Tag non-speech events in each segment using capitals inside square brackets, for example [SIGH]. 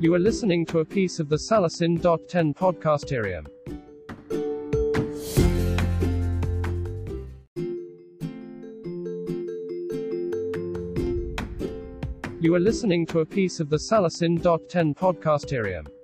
You are listening to a piece of the Salocin.10 podcast. You are listening to a piece of the Salocin.10 podcast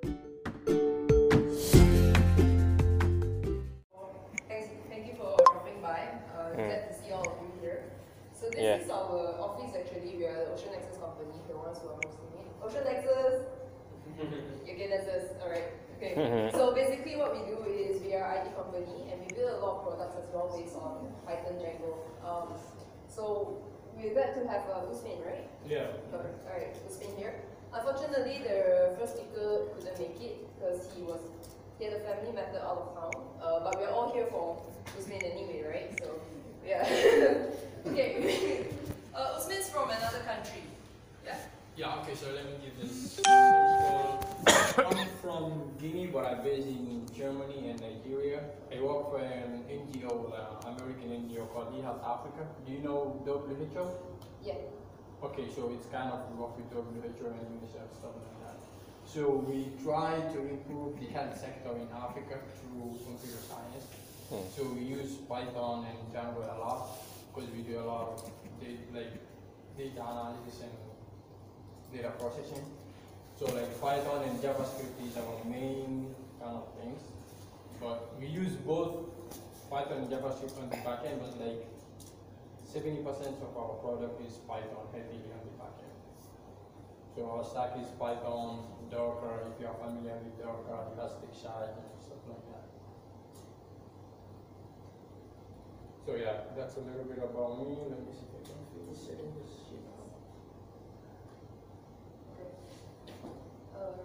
American NGO called eHealth Africa. Do you know WHO? Yeah. Okay, so it's kind of work with WHO and UNICEF, stuff like that. So we try to improve the health sector in Africa through computer science. Hmm. So we use Python and Django a lot because we do a lot of data, like data analysis and data processing. So like Python and JavaScript is our main kind of things. But we use both Python JavaScript on the backend, but like 70% of our product is Python heavy on the backend. So our stack is Python, Docker, if you are familiar with Docker, Elasticsearch, and stuff like that. So yeah, that's a little bit about me. Let me see if I can finish setting this shit up. Um,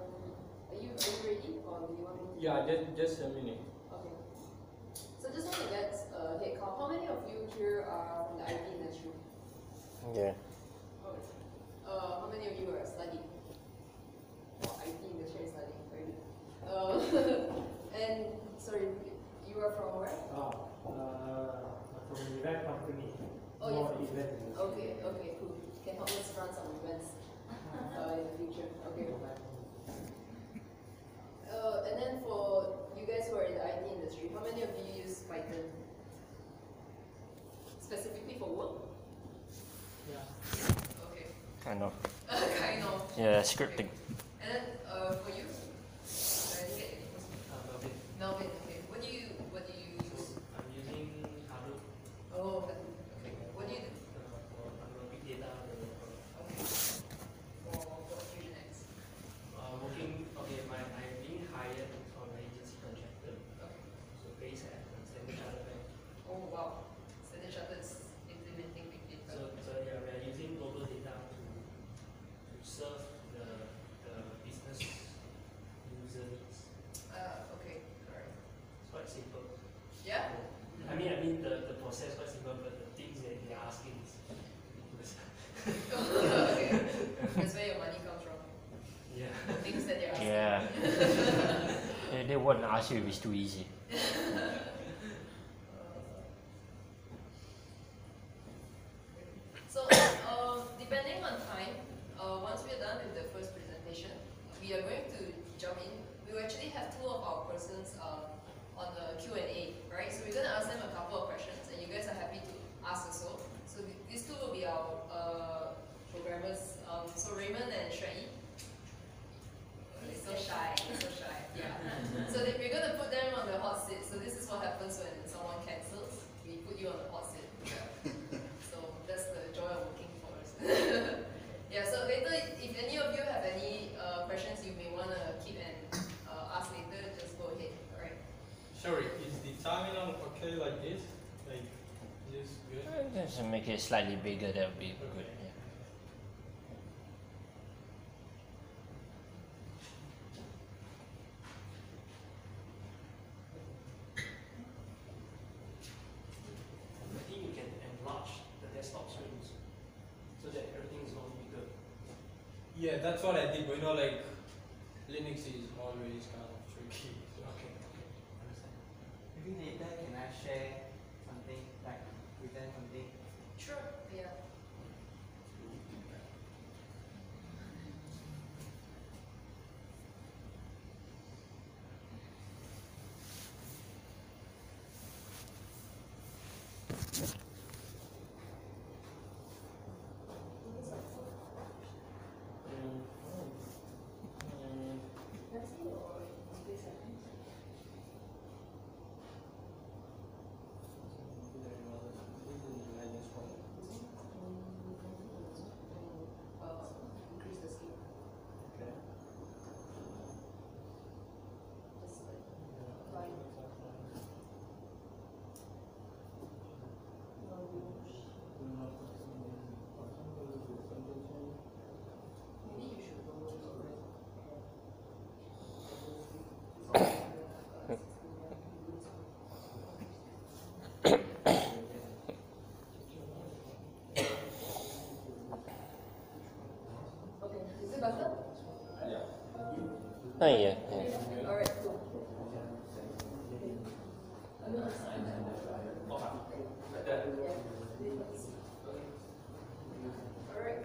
are you ready or do you want to? Yeah, just, just a minute. Okay. So just want to get a head count. How many of you here are from the IT industry? Yeah. Okay. Uh, how many of you are studying? Oh, IT industry studying, very good. Uh, [LAUGHS] and sorry, you are from where? Oh, uh, from event company. Oh, More you're event industry. Okay, okay, cool. Can help us run some events [LAUGHS] uh, in the future. Okay. Uh, and then for you guys who are in the IT industry, how many of you use Python? Specifically for work? Yeah. Okay. Kind of. [LAUGHS] kind of. Yeah, scripting. And then uh, for you? I didn't get your name. Uh, Melvin. Melvin, okay. What do you what do you use? I'm using Hadoop Oh, okay. What do you do? uh, for under big data developer. Okay. For for Fusion X. Uh, working, okay, my, I'm being hired from an agency contractor, Okay. so based at uh, Standard Chartered Bank. Oh wow. Standard Chartered is implementing big data. So, so yeah, we are using global data to, to serve the, the business user needs. Uh, okay. Alright. It's quite simple. Yeah? I mean, I mean, the, the process quite simple, but the things that they're asking is ridiculous. okay. That's where your money comes from. Yeah. Things that they're asking. Yeah. they, they won't ask you if it's too easy. So, uh, depending on time, uh, once we're done with the first presentation, we are going to jump in. We will actually have two of our persons uh, on the Q&A, right? So we're going to ask them a couple of questions, and you guys are happy to ask also. So th- these two will be our uh, programmers. Um, so Raymond and Shrey. They're so shy, they're so shy. Yeah. So they, we're going to put them on the hot seat. So this is what happens when someone cancels. We put you on the hot seat. Yeah. So that's the joy of working for us. yeah, so later, if any of you have any uh, questions you may want to keep and uh, ask later, just go ahead. Alright. Sorry, is the terminal okay like this? Like, this good? It slightly bigger, that would be good. Yeah. I think you can enlarge the desktop screens so that everything is more bigger. Yeah, that's what I did, but you know, like, Linux is always kind of tricky. So. Okay, okay, understand. Maybe later can I share something like present something? Sure. Yeah. it better? Oh, yeah, yeah. Alright, cool. Alright.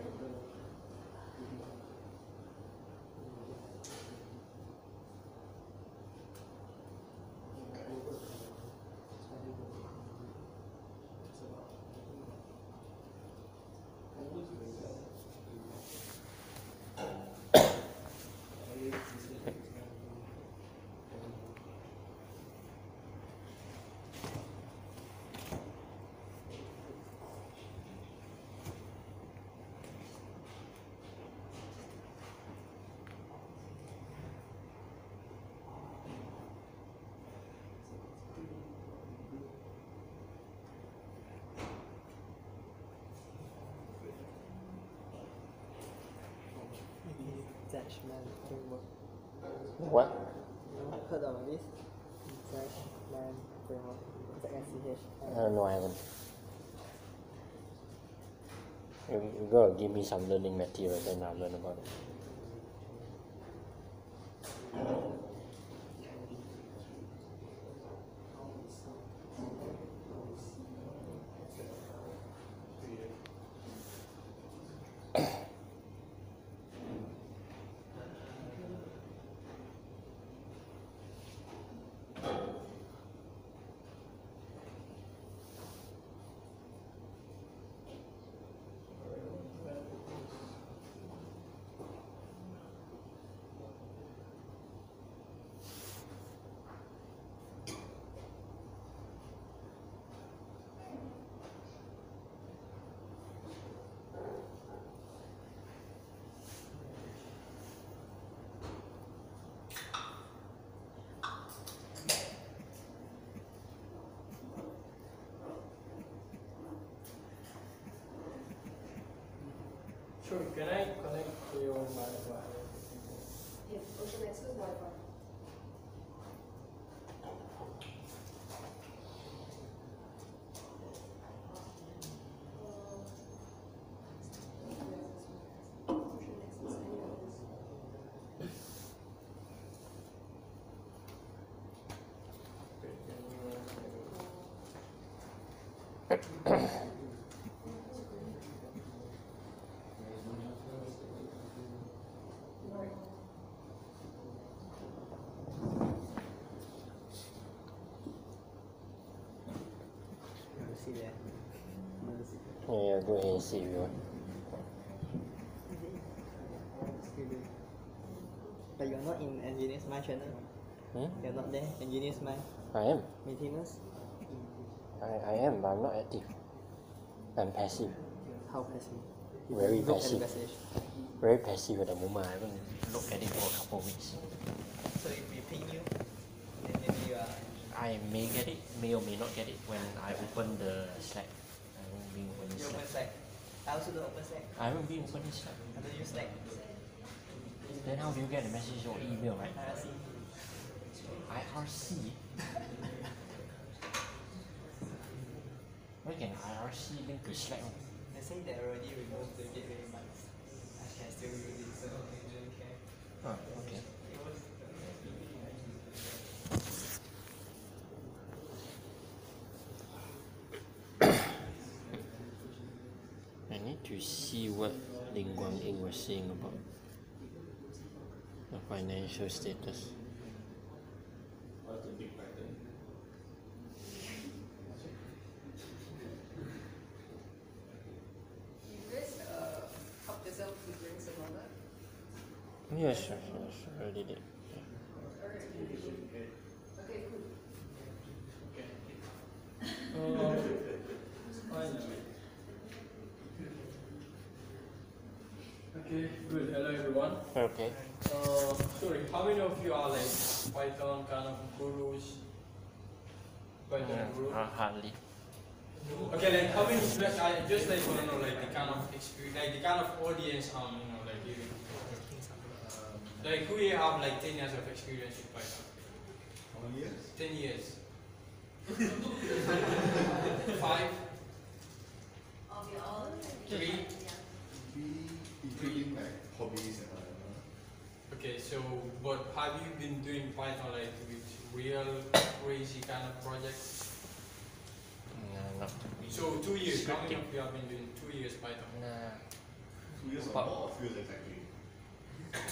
Detachment framework. What? Heard of this? Detachment framework. Z-S-C-H. Uh, no, I haven't. You, you gotta give me some learning material, then I'll learn about it. Sure, can I connect to your Wi-Fi? Yeah, Ocean Access Wi-Fi. You You do. But you're not in Engineers Mind channel. Hmm? You're not there. Engineers Mind. I am. Maintenance. I, I am, but I'm not active. I'm passive. How passive? You Very passive. Very passive at the moment. I haven't looked at it for a couple of weeks. So if we ping you, then maybe you are. I may get it, may or may not get it when I open the Slack. I also don't open Slack. I haven't been opening Slack. I don't use Slack. Then how do you get the message or email, right? IRC. IRC. Where can IRC link to Slack? They say they already removed the gateway bugs. I can still use it, so I don't care. Oh, okay. I need to see what Ling Guang Ying was saying about the financial status. You guys uh, help yourself to drinks and all that? Yeah, sure, sure, sure. I already did. Alright. Okay, cool. Uh, fine. Okay, good. Hello everyone. Okay. Uh, sorry, how many of you are like Python kind of gurus? Python guru? Uh, hardly. Okay, like how many? Like, I just like want to know like the kind of experience, like the kind of audience um you know like giving. Like who here have like ten years of experience with Python? How many years? Ten years. [LAUGHS] Five, I'll be honest. three. We including like hobbies and all that. Okay, so but have you been doing Python like with real crazy kind of projects? Nah, not So two years. How many Scripting. of you have been doing two years Python? Nah. Two years or But- more, or few years exactly.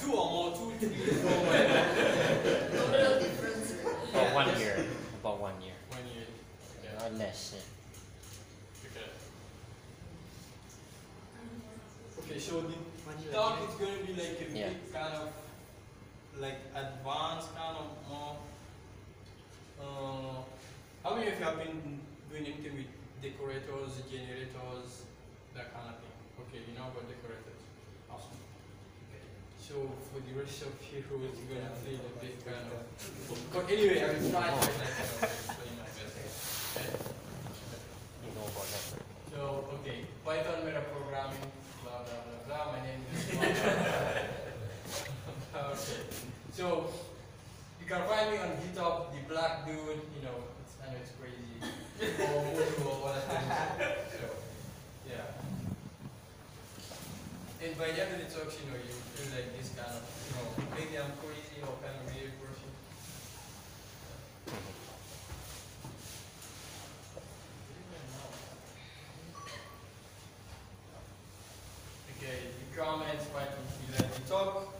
Two or more, two, three, four, [LAUGHS] whatever. No real difference. About Yeah, one just- year. About one year. One year. Yeah. Not less. Yeah. Okay. Okay, so the talk is going to be like a Yeah. bit kind of like advanced kind of more. Uh, how many of you have been doing anything with decorators, generators, that kind of thing? Okay, you know about decorators. Awesome. So for the rest of you, it's going to feel a bit kind of. But anyway, I will try to like, explain my best. Okay? You know about that. So, okay, Python meta programming, blah, blah, blah, blah. My name is [LAUGHS] Okay, so you can find me on GitHub, the black dude, you know, it's, I know it's crazy. or all of stuff. So, yeah. And by the end of the talks, you know, you feel like this kind of, you know, maybe I'm crazy or kind of weird person. Okay, the comments, Python 3 the talk.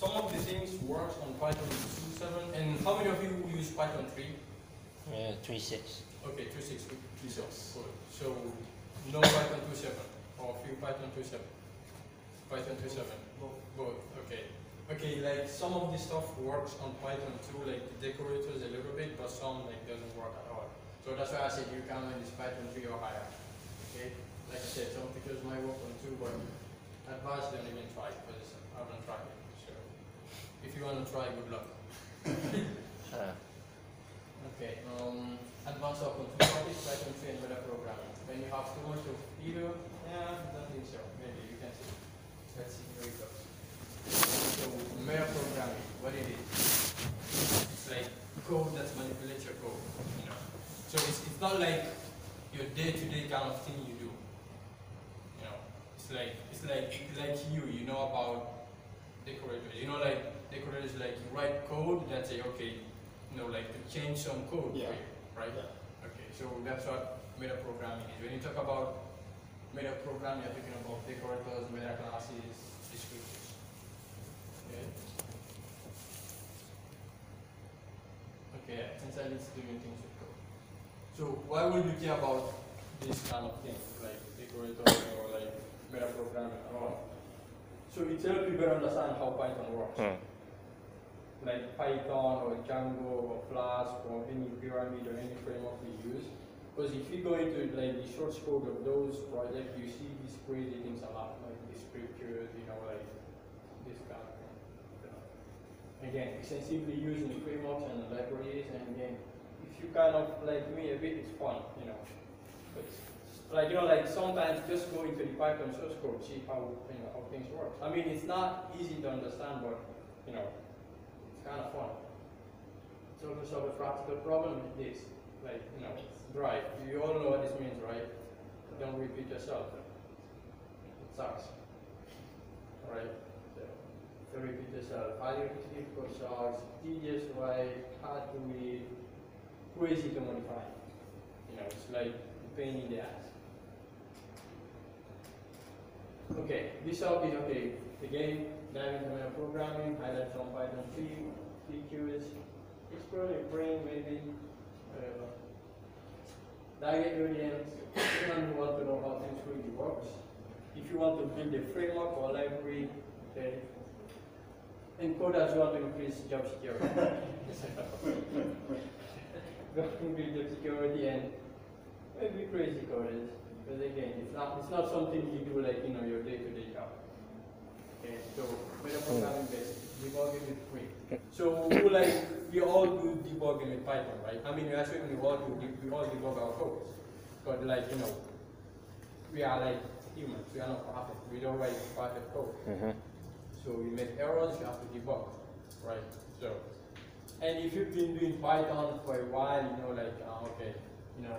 Some of the things works on Python 2.7. And how many of you use Python 3? Yeah, uh, three six. Okay, 2.6, 3.6. Good. So, no Python 2.7 or few Python 2.7. Python 2.7. Both. Okay. Okay, like some of the stuff works on Python 2, like the decorators a little bit, but some like doesn't work at all. So that's why I said you can use Python 3 or higher. Okay? Like I said, some features might work on 2, but advanced don't even try because I haven't tried it. So if you want to try, good luck. [LAUGHS] Uh, Okay, um, advanced open topics, Python 3 and meta programming. When you have too much of either, yeah, don't think so. Maybe you can see. Let's see, here we go. So, meta programming, what it is? It's like code that manipulates your code, you know. So it's, it's not like your day-to-day kind of thing you do. You know, it's like, it's like, like you, you know about decorators. You know, like decorators, like you write code that say, okay, you know, like to change some code Yeah. right? Yeah. Okay, so that's what meta programming is. When you talk about meta programming, you're talking about decorators, meta classes, descriptors. Okay. Okay, essentially it's doing things with code. So why would you care about this kind of thing, like decorators or like meta programming at all? So it helps you better understand how Python works hmm. like Python or Django or Flask or any pyramid or any framework we use. Because if you go into like the source code of those projects, you see these crazy things a lot, like descriptors, you know, like this kind of thing. Again, extensively using the frameworks and the libraries, and again, if you kind of like me a bit, it's fun, you know. But like you know, like sometimes just go into the Python source code, see how you know how things work. I mean, it's not easy to understand, but you know, it's kind of fun. So to solve a practical problem with this, like, you know, DRY. You all know what this means, right? Don't repeat yourself. It sucks. Alright? So, don't repeat yourself. Highly difficult sucks, tedious to write, hard to read, crazy to modify. You know, it's like pain in the ass. Okay, this up is okay. Again, dive into programming, highlight some Python 3, features, explore your brain maybe, whatever. Target audience, anyone who wants to know how things really works. If you want to build a framework or library, okay. And coders who want to increase job security. [LAUGHS] Go and build job security and maybe crazy coders. Because again, it's not it's not something you do like you know your day-to-day job. Okay, so meta programming basic, debugging with free. So we like we all do debugging with Python, right? I mean, we actually we all do we all debug our code, but like you know, we are like humans. We are not perfect. We don't write perfect code. Mm-hmm. So we make errors. You have to debug, right? So, and if you've been doing Python for a while, you know, like uh, okay, you know,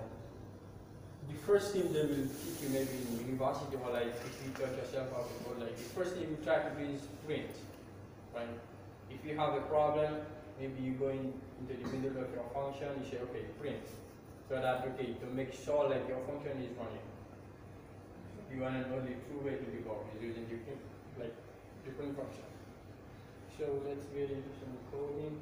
the first thing they will teach you maybe in university or like if you taught yourself how like the first thing you try to do is print, right? if you have a problem, maybe you go in, into the middle of your function, you say, okay, print. So that, okay, to make sure like your function is running. You want to know the true way to debug is using the print, like the print function. So let's get into some coding.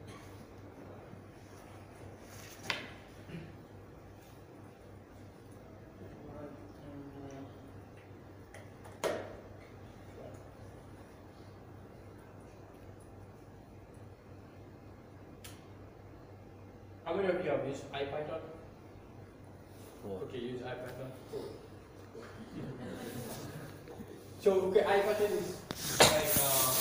How many of you have used IPython? Yeah. Okay, use IPython. Cool. So okay, IPython is like uh,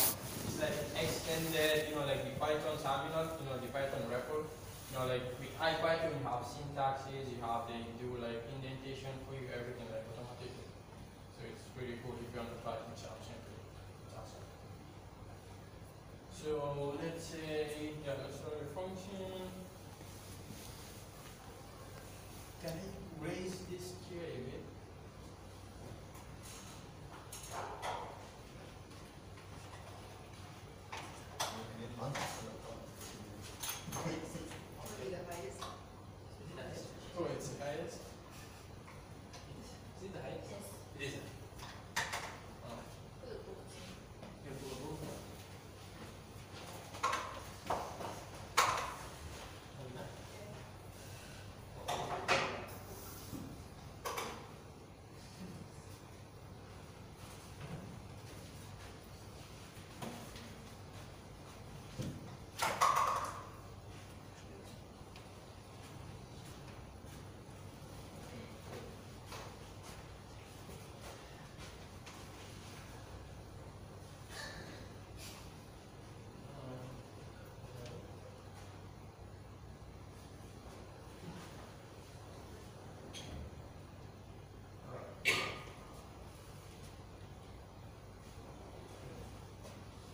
it's like extended, you know, like the Python terminal, you know, the Python REPL. You know, like with IPython you have syntaxes, you have they do like indentation for you, everything like automatically. So it's pretty cool if you want to try things out simply. It's awesome. So let's say yeah, let's start a function. Can raise this chair a bit? Probably the highest. Oh, it's the highest? Is it the highest? Yes. It is. Oh. Put the book. You pull a book.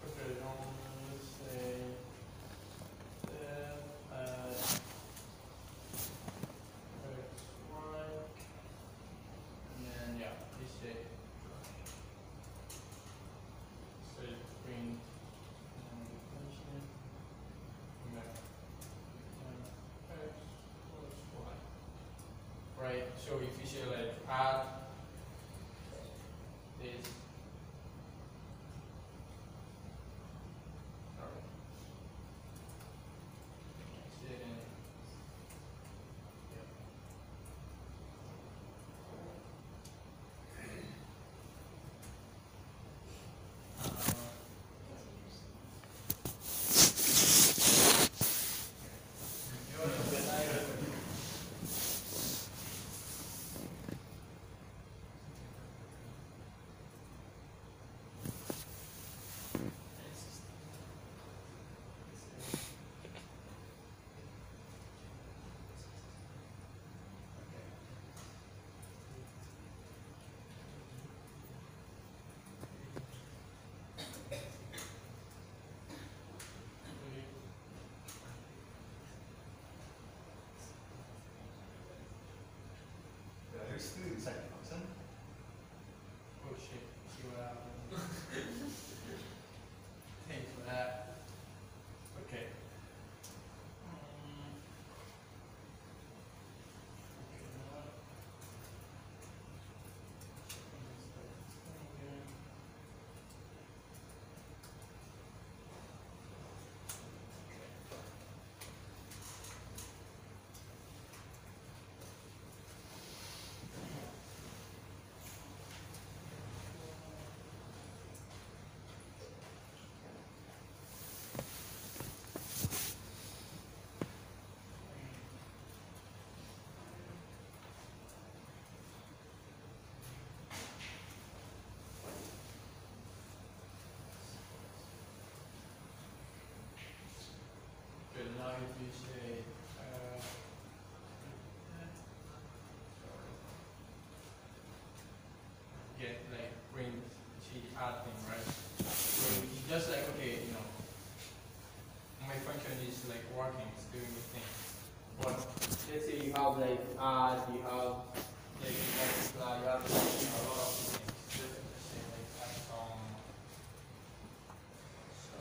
Okay, now let's say that uh, x y, and then yeah, we say say green and function, and then uh, x plus y. Right. So if you say like add get like see the add thing, right? So it's just like okay, you know, my function is like working, it's doing the thing. But let's say you have like add, you have like multiply, you have like, a lot of things. Let's say like add some. So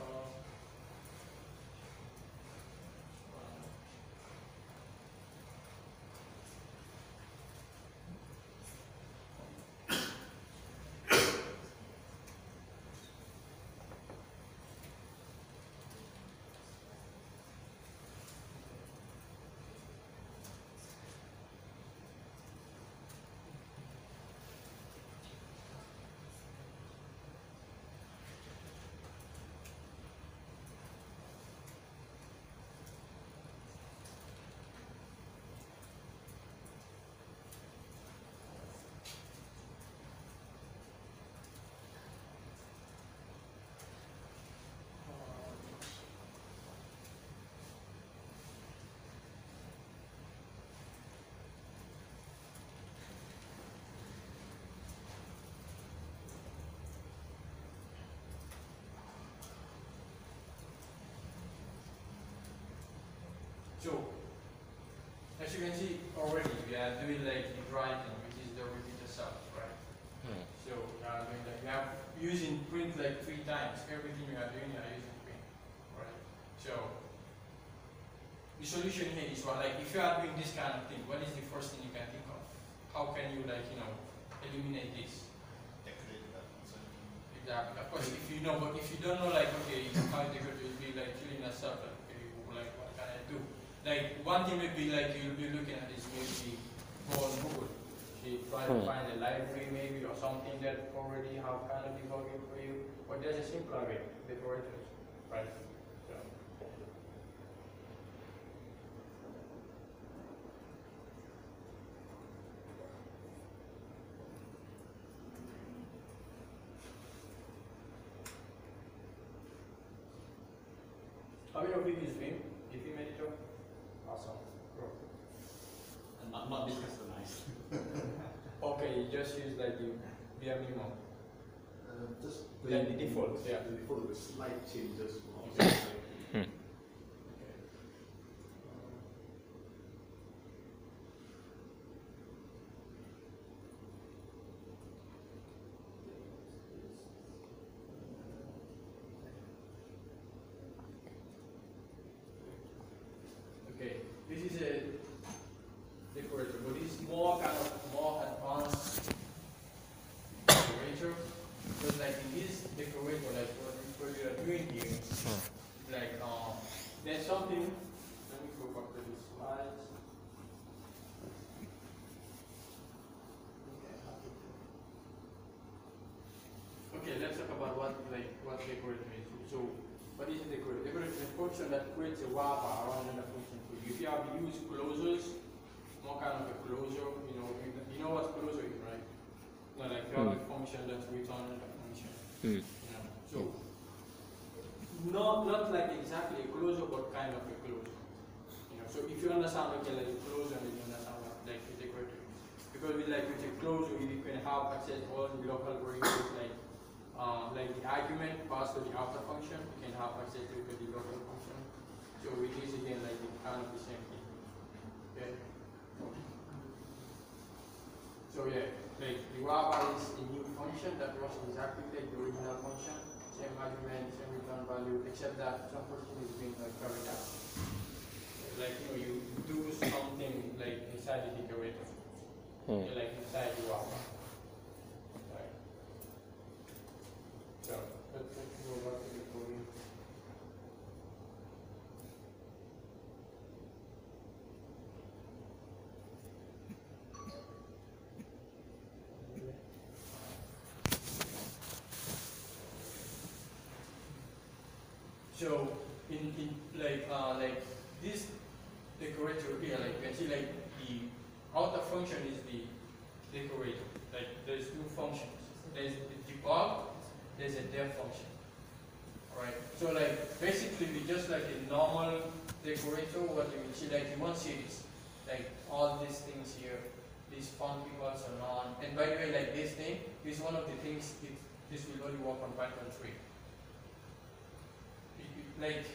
So, as you can see already, we are doing like the writing, which is the repeater sub, right? Hmm. So, we are doing that. We are using print like three times. Everything we are doing, we are using print, right? So, the solution here is what, like, if you are doing this kind of thing, what is the first thing you can think of? How can you, like, you know, eliminate this? Decorate that concern. Exactly. Of course, if you know, but if you don't know, like, okay, how they could be like killing yourself, like, okay, like, what can I do? Like, one thing would be like you'll be looking at is maybe on Google. You try to Hmm. find a library maybe or something that already have kind of debugging for you. But there's a simpler way, decorators, right? So. How many of you? Is Vim editor? Awesome. Cool. And not, customized. [LAUGHS] Okay, you just use like the bare minimum. Uh, just Like the default, yeah. The default with slight changes. Hmm. Okay, this is a decorator, but this is more kind of more advanced decorator. Because like in this decorator, like what, what we are doing here, like um, there's something. Let me go back to the slides. Okay, let's talk about what what decorator is. So, what is a decorator? Decorator is a function that creates a wrapper around another function for you. If you have used closures, more kind of a closure, you know, you, you know what closure is, right? No, like you have a function that's return another function. Hmm. You know, so not not like exactly a closure, but kind of a closure. You know, so if you understand okay, like a closure, then you understand what like a decorator is. Because with like with a closure, you can have access to all the local variables like the argument passed to the outer function, you can have access to the local function. So it is again like the kind of the same thing. Okay. So yeah, like the wrapper is a new function that was exactly like the original function, same argument, same return value, except that some function is being like carried out. Like you know, you do something like inside the decorator, Hmm. like inside the wrapper. Right. So in, in like uh, like this decorator here, like you can see like the outer function is the decorator. Like there's two functions. There's the debug, there's a def function. Alright. So like basically we just like a normal decorator, what you will see like you won't see this. Like all these things here, these funky ones are on. And by the way, like this thing is one of the things it, this will only work on Python 3 like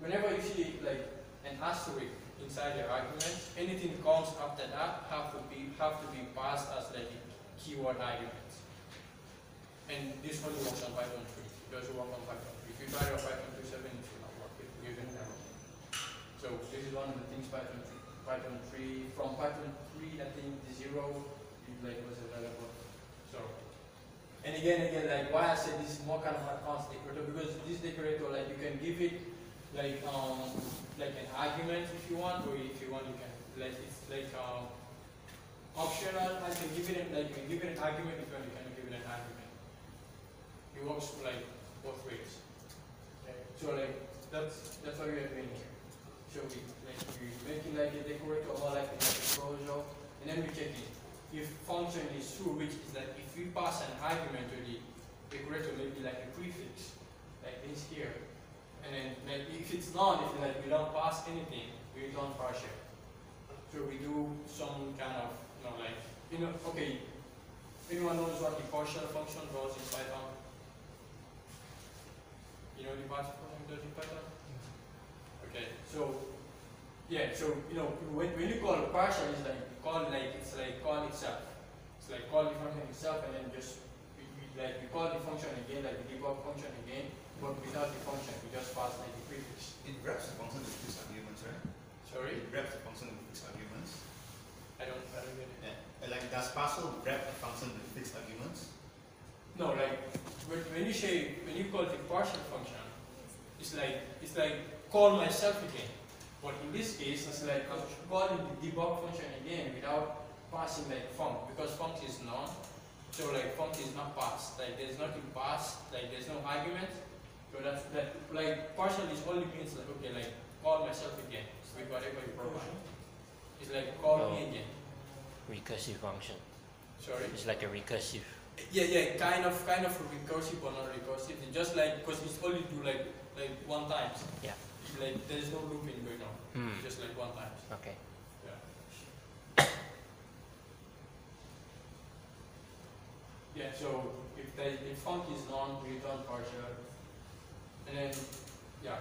whenever you see like an asterisk inside your argument, anything comes after that have to be have to be passed as like a keyword argument. And this only works on Python 3. It doesn't work on Python 3. If you try on Python 2.7, it will not work. It will give an error. So this is one of the things Python 3. Python 3 from Python 3, I think the zero it like was available. So and again, again, like why I said this is more kind of advanced decorator because this decorator, like you can give it like um like an argument if you want, or if you want, you can like it's like um optional. I can give it like you can give it an argument if you want, you can give it an argument. It works like both ways. So like that's that's what we are doing here. So we like we making like a decorator more like a closure, and then we check it if function is true, which is that if we pass an argument to the decorator, maybe like a prefix, like this here, and then like if it's not, if like we don't pass anything, we return partial. So we do some kind of, you know, like, you know, okay, anyone knows what the partial function does in Python? You know the partial function does in Python? Okay. So yeah, so you know when, when you call a partial, it's like call like it's like call itself. It's like call the function itself and then just we, we, like we call the function again, like the debug function again, but without the function, we just pass like the prefix. It wraps the function with fixed arguments, right? Sorry, It wraps the function with fixed arguments. I don't I don't get it. Yeah. Like does partial wrap the function with fixed arguments? No, like when, when you say when you call the partial function, it's like it's like call myself again. But in this case, it's like I'm calling the debug function again without passing like func because func is none. So like func is not passed. Like there's nothing passed. Like there's no argument. So that's that. Like partial is only means like okay, like call myself again with whatever you provide. It's like call me Oh. again. Recursive function. Sorry. It's like a recursive. Yeah, yeah, kind of, kind of recursive or not recursive. It's just like because it's only do like like one times. Yeah. Like there's no looping going on. Hmm. It's just like one times. Okay. Yeah. Yeah. So if the if func is non, we return partial, and then yeah,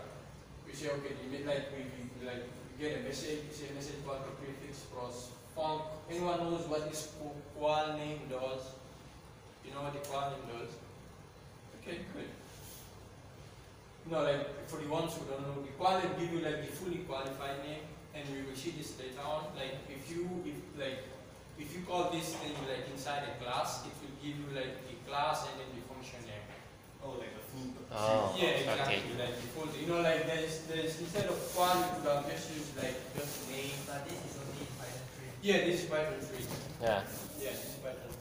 we say okay, mi- like we, we we, like we get a message, we say message about the prefix plus func. Anyone knows what this qualname does? You know what the qualname does? Okay, good. You know, like for the ones who don't know, the qual give you like the fully qualified name, and we will see this later on. Like if you if like if you call this thing like inside a class, it will give you like the class and then the function name. Oh, like a full. Oh, yeah, exactly. okay. Like the full, you know, like there's there's instead of qual, you could have just used like just name. But this is only in Python 3. Yeah, this is Python 3. Yeah. Yeah, this is Python 3.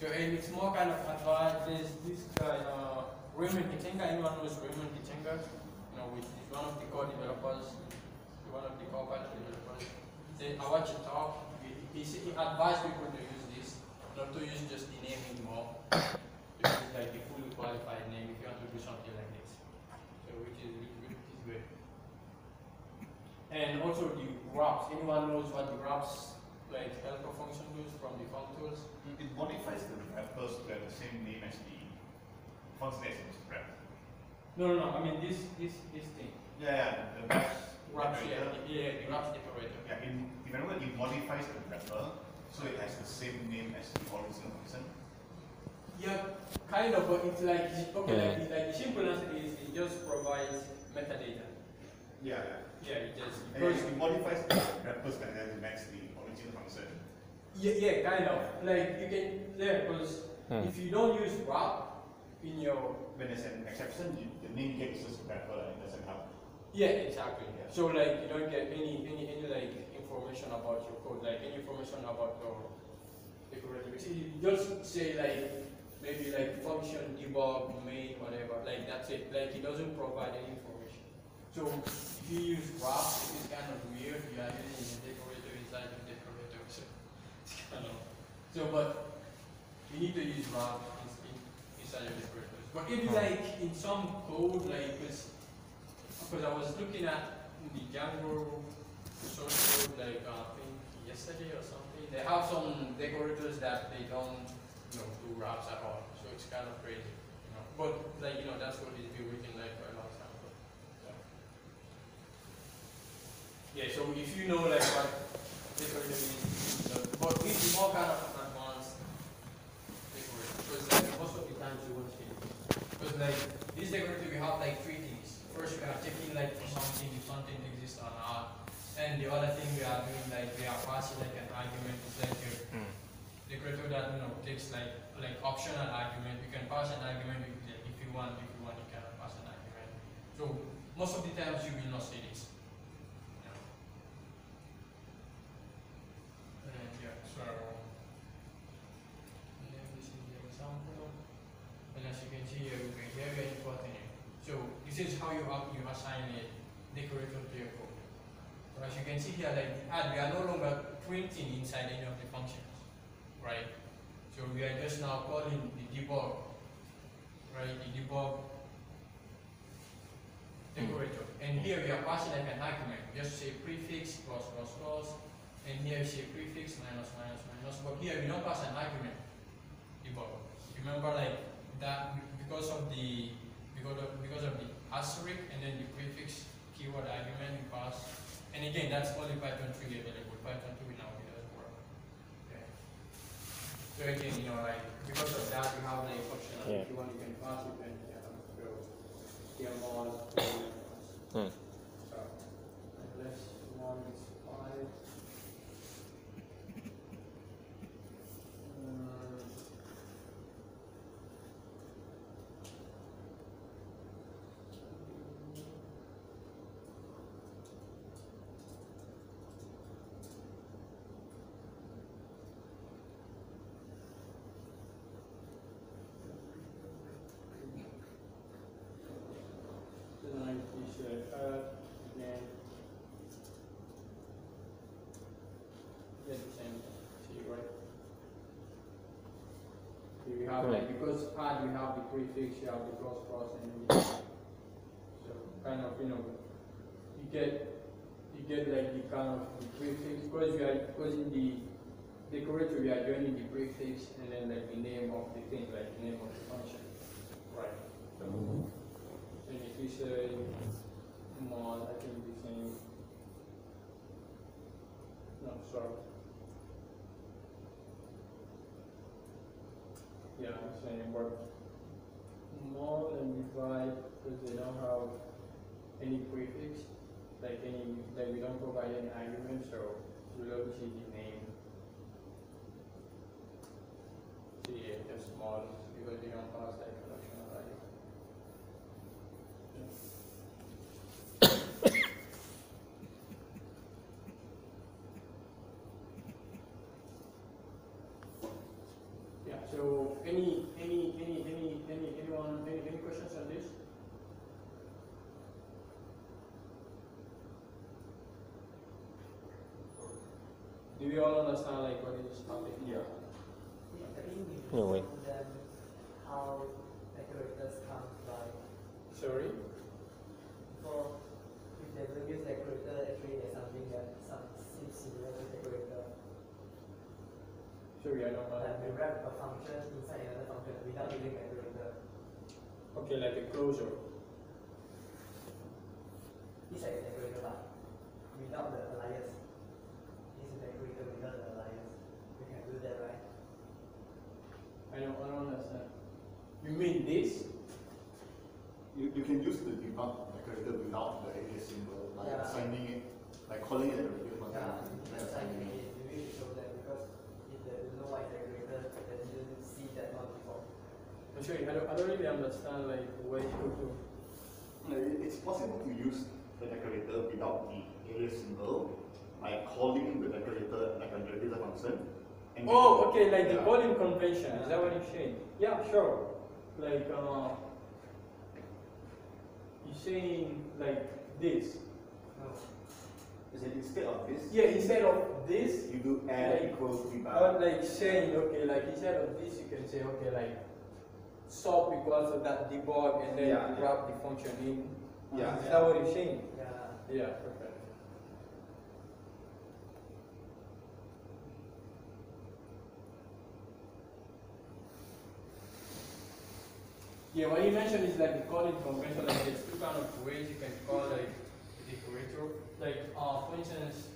So and it's more kind of advanced. There's this guy, uh, Raymond Hettinger. Anyone knows Raymond Hettinger? You know, which is one of the core developers, one of the core Python developers. They, I watch it talk. He, he, he advised people to use this, not to use just the name anymore. use like the fully qualified name if you want to do something like this. So which is which is good. And also the wraps. Anyone knows what the wraps like helper function does from the func? It modifies the wrappers to have the same name as the function that is wrap. No, no, no. I mean this, this, this thing. Yeah, yeah. The wraps. Wraps, yeah, yeah, the wraps decorator. Yeah, in, remember, it modifies the wrapper so it has the same name as the original function. Yeah, kind of, but it's like it's- okay, Yeah. like, like the simple is it just provides metadata. Yeah, yeah. Yeah, it just And because it modifies the wrappers like that to match the original function. Yeah, yeah, kind of like you can yeah, because Hmm. if you don't use wrap in your When there's an exception, you, the name gets just wrapper and it doesn't help. yeah, exactly. Yeah. So like you don't get any any any like information about your code, like any information about your decorator. You you just say like maybe like function debug main whatever, like that's it. Like it doesn't provide any information. So if you use wrap, it is kind of weird. You are using a decorator inside the decorator, so so. But you need to use wrap in- in- inside your decorators. But if like in some code, like because because I was looking at the Django source code like uh, I think yesterday or something. They have some decorators that they don't you know do wraps at all. So it's kind of crazy. You know. But like you know that's what it's been written like for a long time. But, yeah. yeah, so if you know like what decorator means, uh, but it's more kind of advanced decorator. Because like most of the times you won't see it. Because like this decorator we have like three things. First we are checking like for something if something exists or not. And the other thing we are doing like we are passing like an argument it's like a Hmm. decorator that you know takes like like optional argument. You can pass an argument if, if you want, if you want you can pass an argument. So most of the times you will not see this. Yeah. And yeah, so and then this is the example. And as you can see here, we can here we are importing it. So this is how you up you assign a decorator to your code. So as you can see here, like add, we are no longer printing inside any of the functions, right? So we are just now calling the debug, right? The debug decorator. Hmm. And here we are passing like an argument. Just say prefix plus plus plus, and here we say prefix minus minus minus. But here we don't pass an argument debug. Remember like that because of the because of because of the asterisk and then the prefix keyword argument you pass. And again, that's only Python 3 available. Python 2 now it doesn't work. Okay. So again, you know, like because of that, you have like functional. Yeah. If you want, you can pass it and yeah, go here more. Hmm. So unless one is five. Um, Then I t-shirt, uh, then get the same T, right? Here we add we have the prefix, you have the cross cross and then so kind of, you know, you get, you get like the kind of the prefix, because you are, because in the decorator we are joining the prefix and then like the name of the thing, like name of the function. Right. And if you say mod, I think the same. No, sorry. Yeah, I'm saying but mod and because they don't have any prefix, like any, like we don't provide any argument, so we'll obviously the name. So yeah, just mod because they don't pass like collection of value. [COUGHS] Yeah, so any, any, any, any, anyone, any, any questions on this? Do we all understand like what is topic? Yeah. I think No way. show them how decorators come by. Sorry? For if they don't use decorator, actually there's something that some seems similar to decorator. Sorry, I don't know. Like we wrap a function inside another function without using decorator. Okay, like a closure. It's like a decorator but without the alias. It's a decorator without the alias. We can do that, right? I don't, I don't understand. You mean this? You, you can use the debug decorator without the alias symbol, like Yeah. assigning it, like calling it a repeat function, Yeah, and then that's why assigning we, it. we need to show them because if they don't know what is decorator, they didn't see that one before. I'm sorry, I don't, I don't really understand like where you go to. It's possible to use the decorator without the alias symbol by calling the decorator like a decorator function. and Oh, okay, like the Yeah. calling convention, is that what you're saying? Yeah, sure. Like, uh, you're saying like this. No. Is it instead of this? Yeah, instead of this, You do add Like, equals I debug. like saying, okay, like instead of this, you can say, okay, like sub because of that debug and then Yeah, you wrap the function in. Yeah. Is that what you're saying? Yeah. Yeah, perfect. Yeah, what you mentioned is like the calling convention, like there's two kind of ways you can call like a decorator. Like uh, for instance,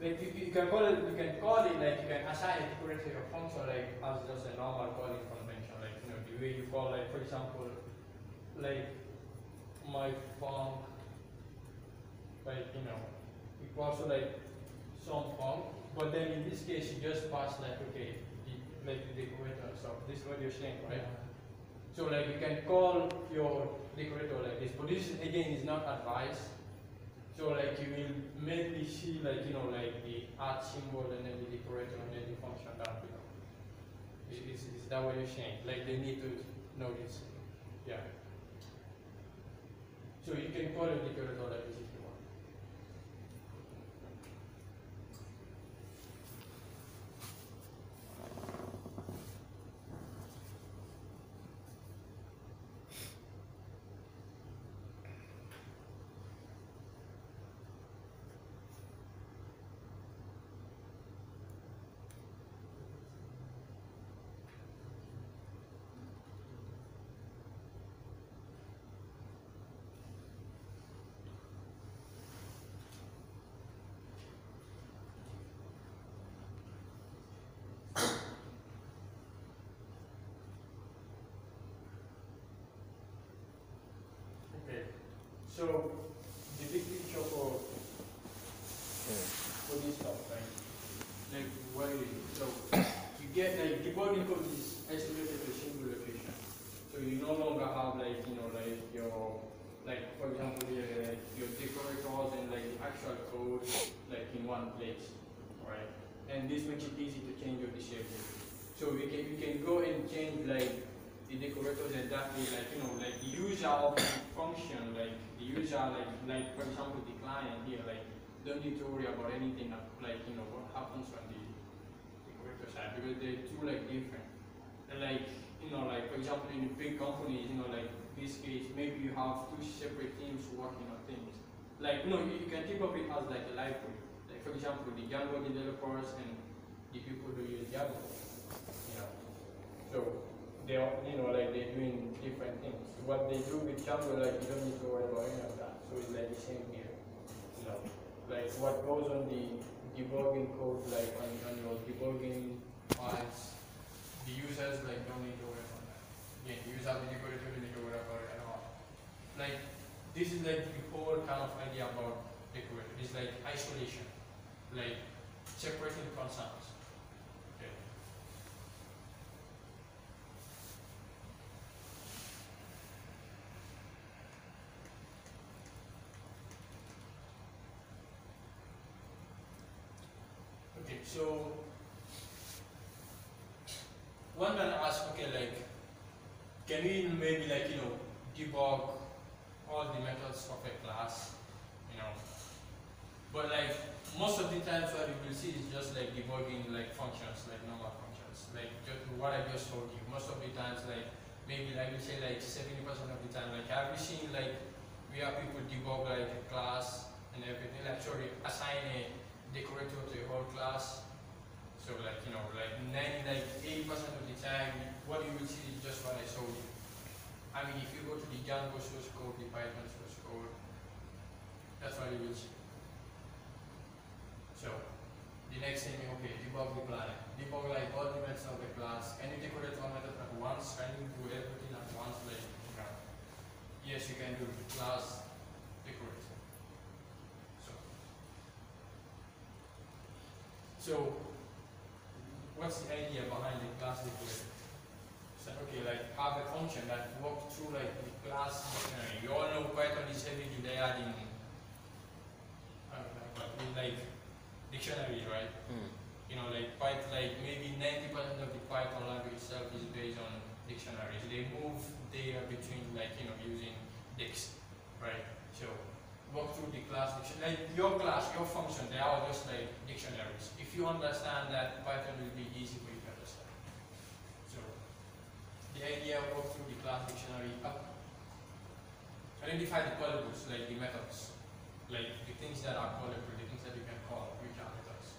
like you, you can call it you can call it like you can assign a decorator your function like as just a normal calling convention. Like you know the way you call like for example like my funk like you know equals to like some funk, but then in this case you just pass like okay the, like the decorator stuff. This is what you're saying, right? So like you can call your decorator like this, but this again is not advice. So like you will mainly see like you know like the art symbol and then the decorator and then the function that. Is, is, that what you're saying? Like they need to know this. Yeah. So you can call a decorator like this So the big picture for for this stuff, right? Like what it is. So you get like debugging code is isolated to a single location. So you no longer have like you know like your like for example your, like your decorators and like the actual code like in one place, right? And this makes it easy to change your disable. So we can we can go and change like the decorators and that way like you know like the user function like the user like like for example the client here like don't need to worry about anything of, like you know what happens on the decorator side because they're two like different. And like you know like for example in a big companies you know like this case maybe you have two separate teams working on things. Like you know you, you can think of it as like a library. Like for example the Django developers and the people who use Django. You know. So they are, you know, like they're doing different things. What they do with Django, like you don't need to worry about any of that. So it's like the same here. You know, like what goes on the debugging code, like on, on your debugging files, the users like don't need to worry about that. Yeah, the user the decorator don't need to worry about it at all. Like this is like the whole kind of idea about decorator. It's like isolation, like separating concerns. Okay. Okay, so one can ask, okay, like, can we maybe like, you know, debug all the methods of a class, you know? But like, most of the times what you will see is just like debugging like functions, like normal functions, like just what I just told you. Most of the times, like, maybe like we say like 70% of the time, like, have you seen like, we have people debug like a class and everything, like, sorry, assign a decorator to a whole class. So like, you know, like 90, like 80% of the time, what you will see is just what I showed you. I mean, if you go to the Django source code, the Python source code, that's what you will see. So, the next thing, okay, debug the client. Debug like all the methods of the class. Can you decorate one method at once? Can you do everything at once? Like, yes, you can do class decorate. So, so what's the idea behind the class decorator? So, okay, like have a function that walk through like the class dictionary. You all know Python is heavily layered in uh, like, like dictionaries, right? You know, like Python, like maybe 90% of the Python language itself is based on dictionaries. They move data between like, you know, using dicts, right? So walk through the class dictionary. Like your class, your function, they are just like dictionaries. If you understand that, Python will be easy for you to understand. So the idea of walk through the class dictionary. Identify the callables, like the methods, like the things that are callable, the things that you can call, which are methods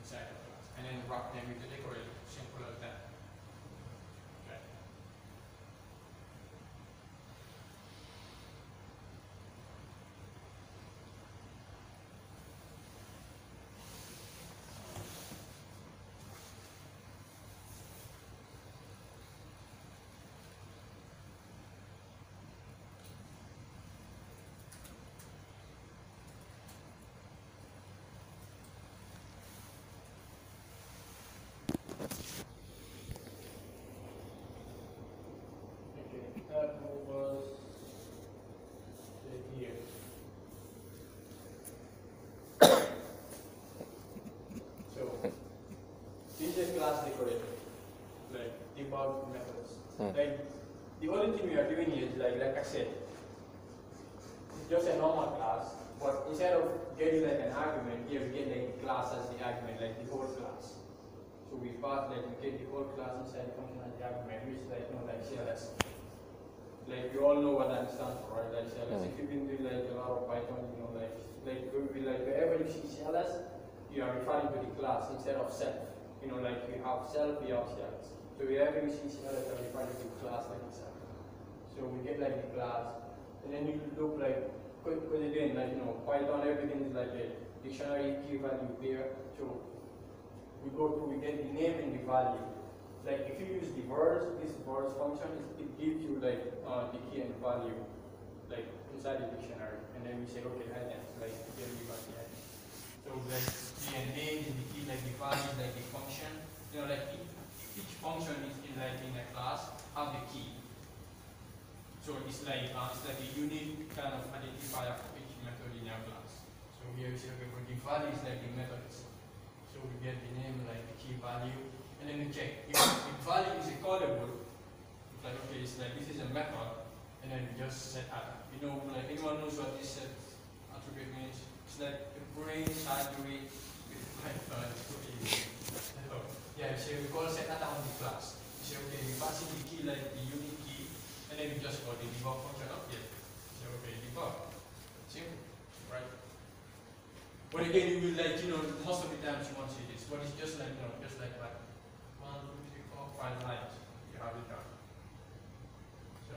inside the class, and then wrap them with the decorator. Simple as that. Okay. Okay, that was the here. So, this class decorator, like debug methods. Hmm. Like, the only thing we are doing is like, like I said, just a normal class, but instead of getting like an argument, here we get like the class as the argument, like the whole class. So we pass like we get the whole class inside the function as the argument, which is like you know like CLS. Like we all know what that stands for, right? Like CLS. Hmm. If you've been doing like a lot of Python, you know, like like we we- like wherever you see CLS, you are referring to the class instead of self. You know, like you have self, objects. have. So you see CLS, you are referring to the class like itself. So we get like the class, and then you look like, because again, like, you know, Python, everything is like a dictionary key value there. So we go through, we get the name and the value. Like if you use the words, this words function, it, it gives you like uh, the key and value like inside the dictionary, and then we say, okay, items, like we got the. So like the name is the key, like value, like the function, you know, like each, function is in like in a class have the key. So it's like uh, it's like a unique kind of identifier for each method in your class. So here we say, okay, for the value is like the method itself. So we get the name like the key value, and then we check if the value is a callable. It's like okay, it's like this is a method, and then we just set at. You know, like anyone knows what this set attribute means? It's like a brain surgery yeah, so we call set at on the class. Say okay, we pass the key like the unique key, and then we just call the debug function up here. So okay, debug. Simple, right? But again, you will like, you know, most of the times you won't see this, but it's just like, you know, just like like one, two, three, four, five lines. You have it done. So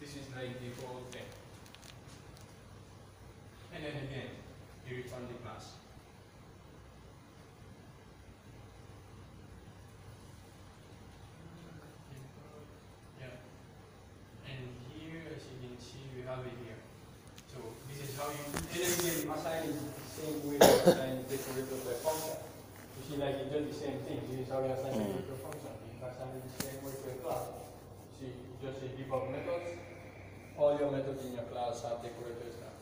this is like the whole thing. And then again, you return the class. Yeah. And here, as you can see, we have it here. So this is how you, and then again, assign is the same way you assign the decorator to a function. You see, like you do the same thing. This is how you assign Mm. function. You assign it the same way to a class. See, you just say debug methods. All your methods in your class have decorators now.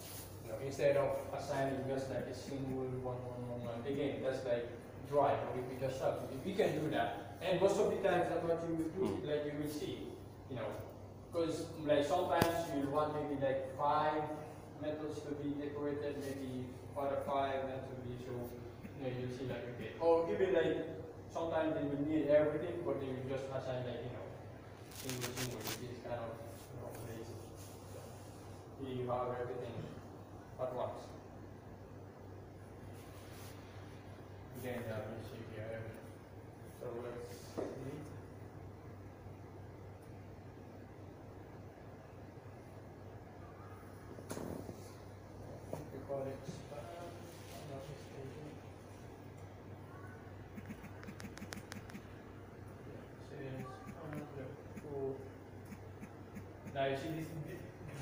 You know, instead of assigning just like a single one, one, one, one. Again, that's like dry or repeat yourself. If you can do that, and most of the times that's what you will do, like you will see, you know, because like sometimes you want maybe like five methods to be decorated, maybe five meant to be so you know you see like okay. Or even like sometimes they will need everything but they will just assign like you know single single which is kind of you know lazy. So you have everything at once. Again uh, that you see here everything. So let's see. We call it spam, I'm not mistaken. Yeah, says underscore. Now you see this,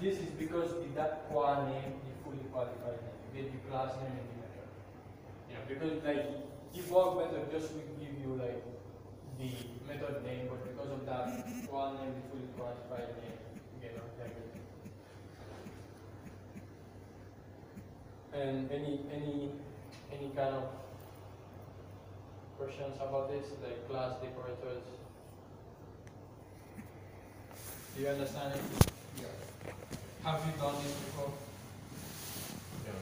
this is because the that qualname, the fully qualified name, get the class name and the method. Know, because like debug method just will give you like the method name, but because of that qualname, the fully qualified name, you get everything. And any any any kind of questions about this, like class decorators? Do you understand it? Yeah. Have you done this before? Yeah.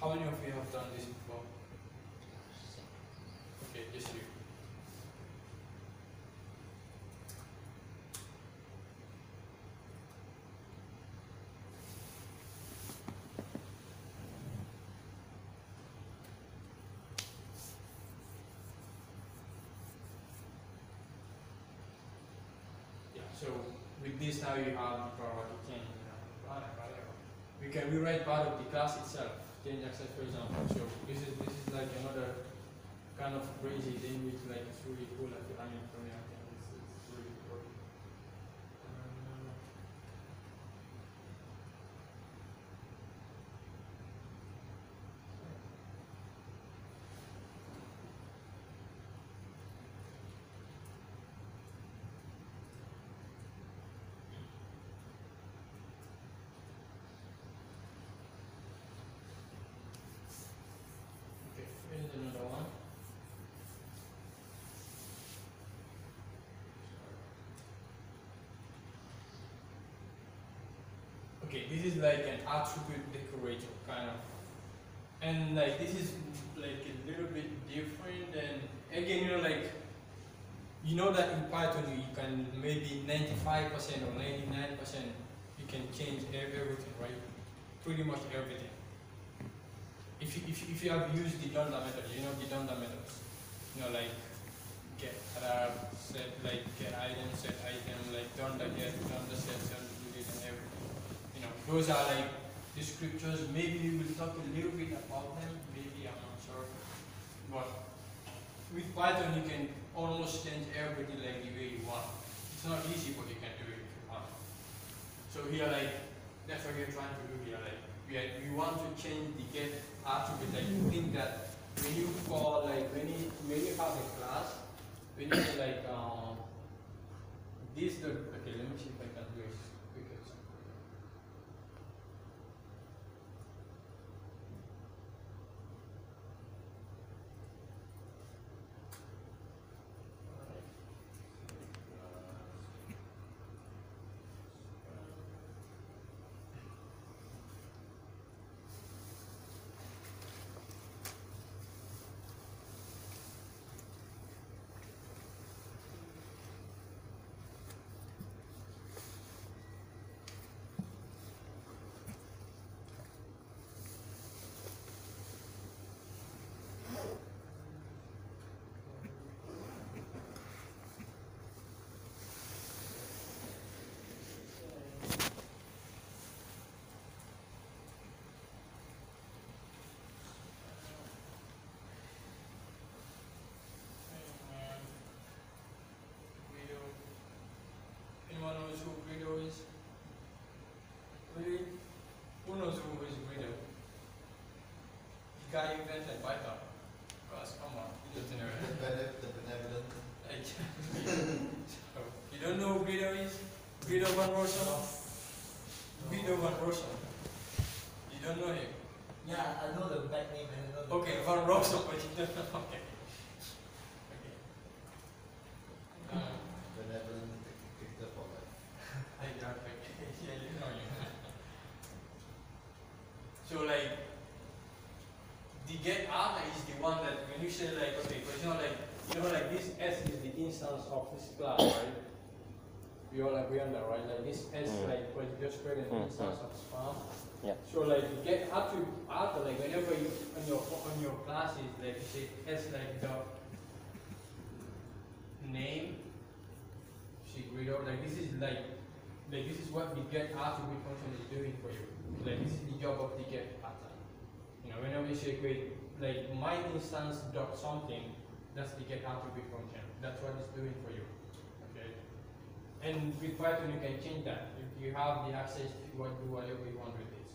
How many of you have done this before? Okay, just you. Yeah, so with this now you have to change. We can rewrite part of the class itself, change access for example. So this is this is like another kind of crazy thing which like is really cool. I feel- I mean for me I think it's, it's really cool. Um, Okay, here's another one. Okay, this is like an attribute decorator kind of, and like this is like a little bit different. And again, you know, like you know that in Python you can maybe 95% or 99% you can change everything, right? Pretty much everything. If you, if you, if you have used the dunder method, you know the dunder methods, you know like get set like get item, set item, like dunder get, dunder set, dunder delete, and everything. Those are like the descriptors. Maybe we will talk a little bit about them. Maybe I'm not sure, but with Python you can almost change everything like the way you want. It's not easy, but you can do it if you want. So here like that's what we're trying to do here. Like we are, we want to change the get attribute. Like you think that when you call like when you when you have a class, when you say like um this the okay let me see if I can do a quick example. Guido. Anyone knows who Guido is? Really? Who knows who is Guido? The guy who invented Python. Guys, come on, you don't know. The benevolent. Like, [LAUGHS] so, you don't know who Guido is? Guido van Rossum? Guido van Rossum. You don't know him? Yeah, I know the back name and I know the Okay, van Rossum, but you don't know. Okay. Okay. Um, Benevolent dictator for life. Exactly. yeah, you know you. so like the get out is the one that when you say like okay, you like you know like this S is the instance of this class, right? We all agree on that, right? Like this S Mm. like was just create an Mm, instance of spam. Yeah. So like you get to out like whenever you on your on your classes like you say S like the name she Sigrido, like this is like like this is what the get attribute function is doing for you. Like this is the job of the get pattern. You know, whenever you create like my instance dot something, that's the get attribute function. That's what it's doing for you. Okay. And with Python you can change that. If you have the access to what do whatever you want with this.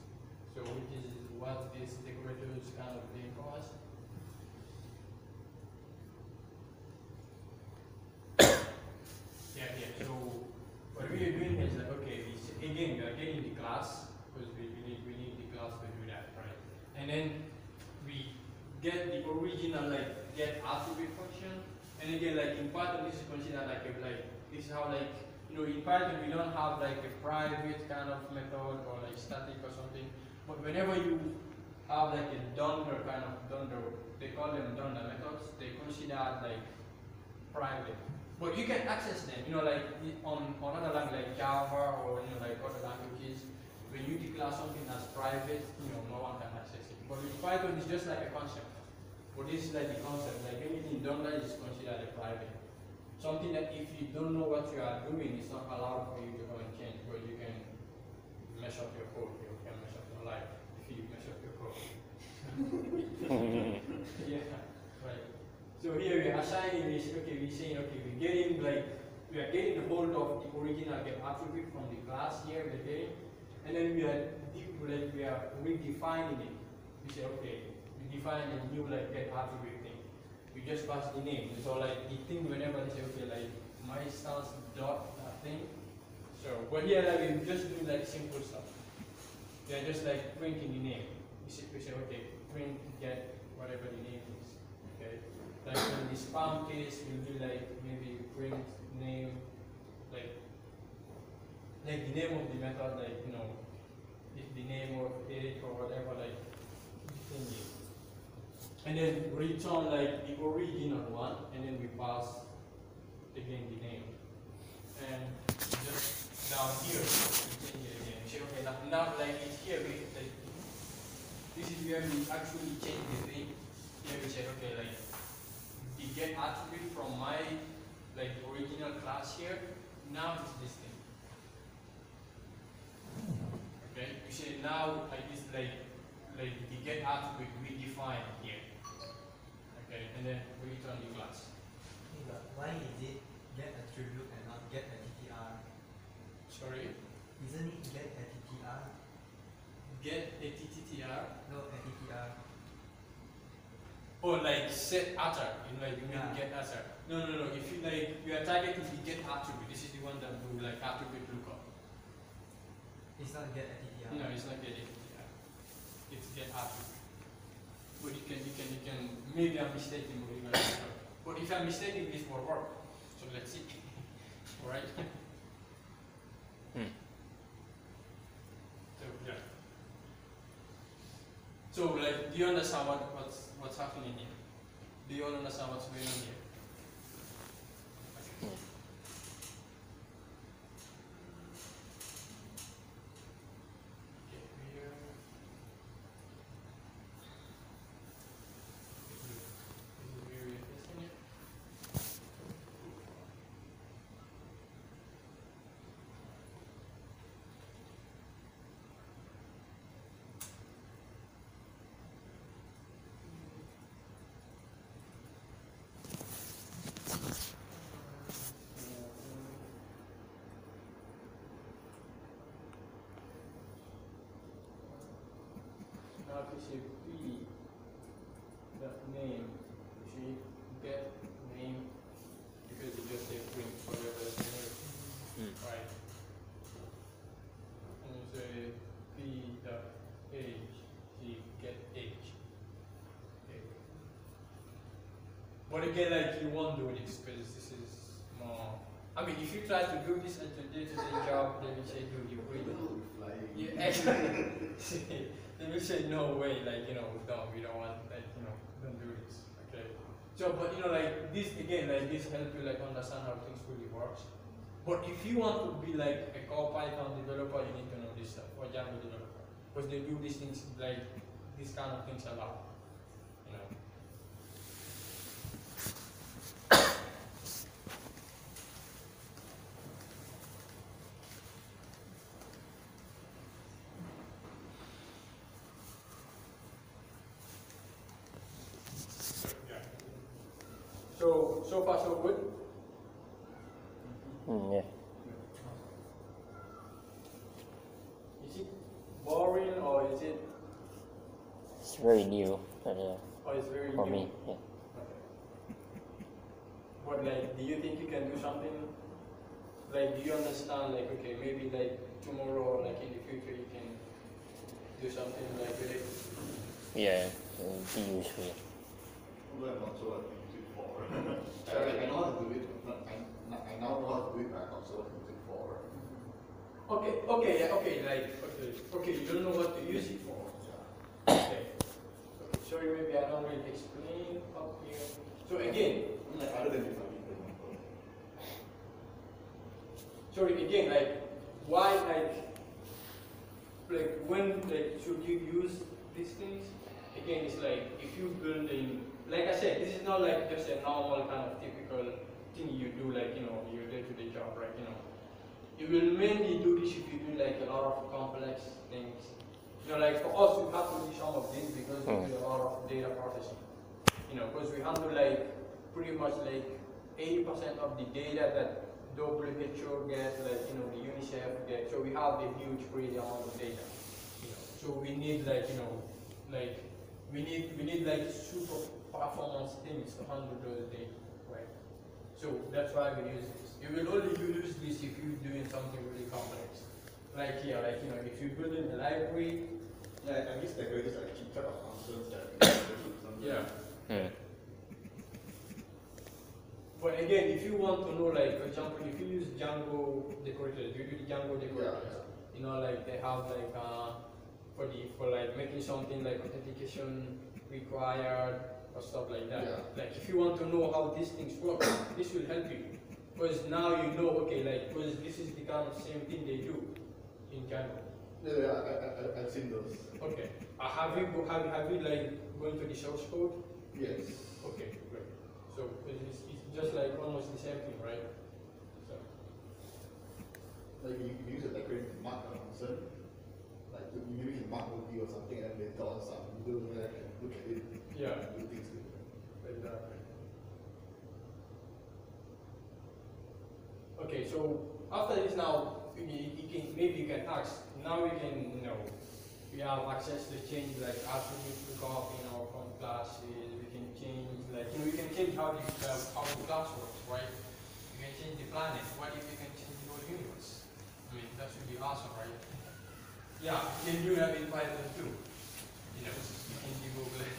So which is what this decorator is kind of doing for us. [COUGHS] Yeah, yeah. So what we are doing is like, okay, again we are getting the class because we, we need we need the class to do that, right? And then we get the original like get attribute function. And again, like in Python, this is considered like a like this is how like you know in Python we don't have like a private kind of method or like static or something. But whenever you have like a dunder kind of dunder, they call them dunder methods. They consider like private. But you can access them, you know, like on, on other language like Java or you know, like other languages. When you declare something as private, you know, no one can access it. But with Python, it's just like a concept. But this is like the concept, like anything done that is considered a private. Something that if you don't know what you are doing, it's not allowed for you to go and change, but you can mess up your code, you can mess up your life if you mess up your code. [LAUGHS] yeah, right. So here we are assigning this, okay, we're saying, okay, we're getting like, we are getting the hold of the original attribute from the class here, we're getting, and then we are, like, we are redefining it. We say, okay, we define a new like get attribute thing. We just pass the name. So like the thing whenever they say, okay, like my stance dot uh, thing. So, but here like we just do like simple stuff. We are just like printing the name. We say, we say okay, print get whatever the name is. Okay. Like in the spam case, we'll be like maybe print name, like the name of the method, like you know, if the name of it or whatever, like. And then return like the original one, and then we pass again the name. And just down here, change it again. Say, okay, now, now like it's here, we like this is where we actually change the thing. Here we say, okay, like the get attribute from my like original class here, now it's this thing. Okay, you say now I just like like the get attribute we define here. Okay, and then we return the class. Okay, but why is it get attribute and not get attr? Sorry. Isn't it get attr? Get attr. No, attr. Or oh, like set attr, you know, like you mean yeah. get attr. No, no, no. If you like, you are targeting the get attribute. This is the one that will like attribute look it's not get attr. No, it's not getting yeah. It's get attribute. But you can, you can, you can. Maybe I'm mistaken, but, you but if I'm mistaken, this will work. So let's see. [LAUGHS] Alright. Hmm. So yeah. So like, do you understand what, what's what's happening here? Do you all understand what's going on here? Okay, here. This is where we're testing it. Now if you say P, the name, you see get name, because you just say print whatever is name, Hmm. right? And you say P the age, see get age. Okay. But again, like you won't do this because this is more. I mean, if you try to do this at your day-to-day job, then you say, dude, you really you actually, [LAUGHS] they will say no way, like you know, no, we don't want, like you know, don't do this, okay? So, but you know, like this again, like this help you like understand how things really works. But if you want to be like a core Python developer, you need to know this stuff, or Django developer, because they do these things like these kind of things a lot, you know. Yeah. So so far so good. Hmm, yeah. Is it boring or is it It's very new uh, or is very for new? me. Yeah. Okay. But like, do you think you can do something? Like, do you understand? Like, okay, maybe like tomorrow, or like in the future, you can do something like with it. Yeah, it would be useful. I, I know how to do it, I, I now know how to do it, but I'm not sure what to it for. Okay, okay, yeah, okay, like, okay, okay, you don't know what to use it for. Okay. okay. Sorry, maybe I don't really explain up here. So again, like, other than sorry, again, like, why, like, like, when, like, should you use these things? Again, it's like, if you build in, like I said, this is not like just a normal kind of typical thing you do, like, you know, your day-to-day job, right, you know. You will mainly do this if you do, like, a lot of complex things. You know, like, for us, we have to do some of this because we do a lot of data processing. You know, because we handle, like, pretty much, like, 80% of the data that WHO gets, like, you know, the UNICEF gets. So we have a huge, crazy amount of data. You know, so we need, like, you know, like, we need, we need, like, super performance thing things to handle those data, right? So that's why we use this. You will only use this if you're doing something really complex. Like here, like, you know, if you're building a library, Yeah, I guess like, just like keep track of functions that we do something. yeah. Hmm. But again, if you want to know, like, for example, if you use Django decorators, you do Django decorators, Yeah. you know, like, they have, like, uh, for the, for, like, making something, like, authentication required, or stuff like that. Yeah. Like, if you want to know how these things work, this will help you. Because now you know, okay, like, because this is the kind of same thing they do in Django. Yeah, yeah, I, I, I've seen those. Okay. Uh, have you, have, have you, like, gone to the source code? Yes. Okay, great. So it's, it's just like almost the same thing, right? So, Like you, you use a decorative to mark a function. Like you maybe can mark OP or something and then later on some middle where I can look at it yeah, and do things with it. exactly. Okay, so after this now, you, you can, maybe you can ask, now we can, you know, we have access to change like attributes to copy in our, con- classes, we can change, like, you know, we can change how the, uh, how the class works, right? We can change the planet. What if we can change the whole universe? I mean, that should be awesome, right? Yeah, you can do that in Python too. You know, you can Google it.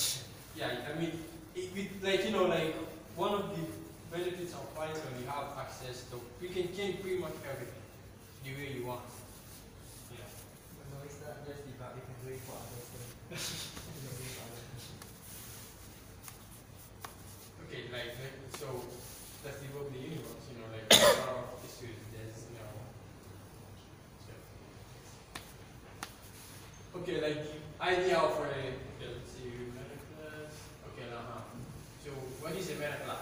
[LAUGHS] yeah, I mean, it, with, like, you know, like, one of the benefits of Python, you have access to, you can change pretty much everything the way you want. Yeah. No, it's not just debug, you can do it for others too. [LAUGHS] You can do it for others. Okay, like, like so let's develop the universe, you know, like [COUGHS] of issues there's you know so. Okay, like the idea of a okay, let's see meta class. Okay, uh-huh. So what is a meta class?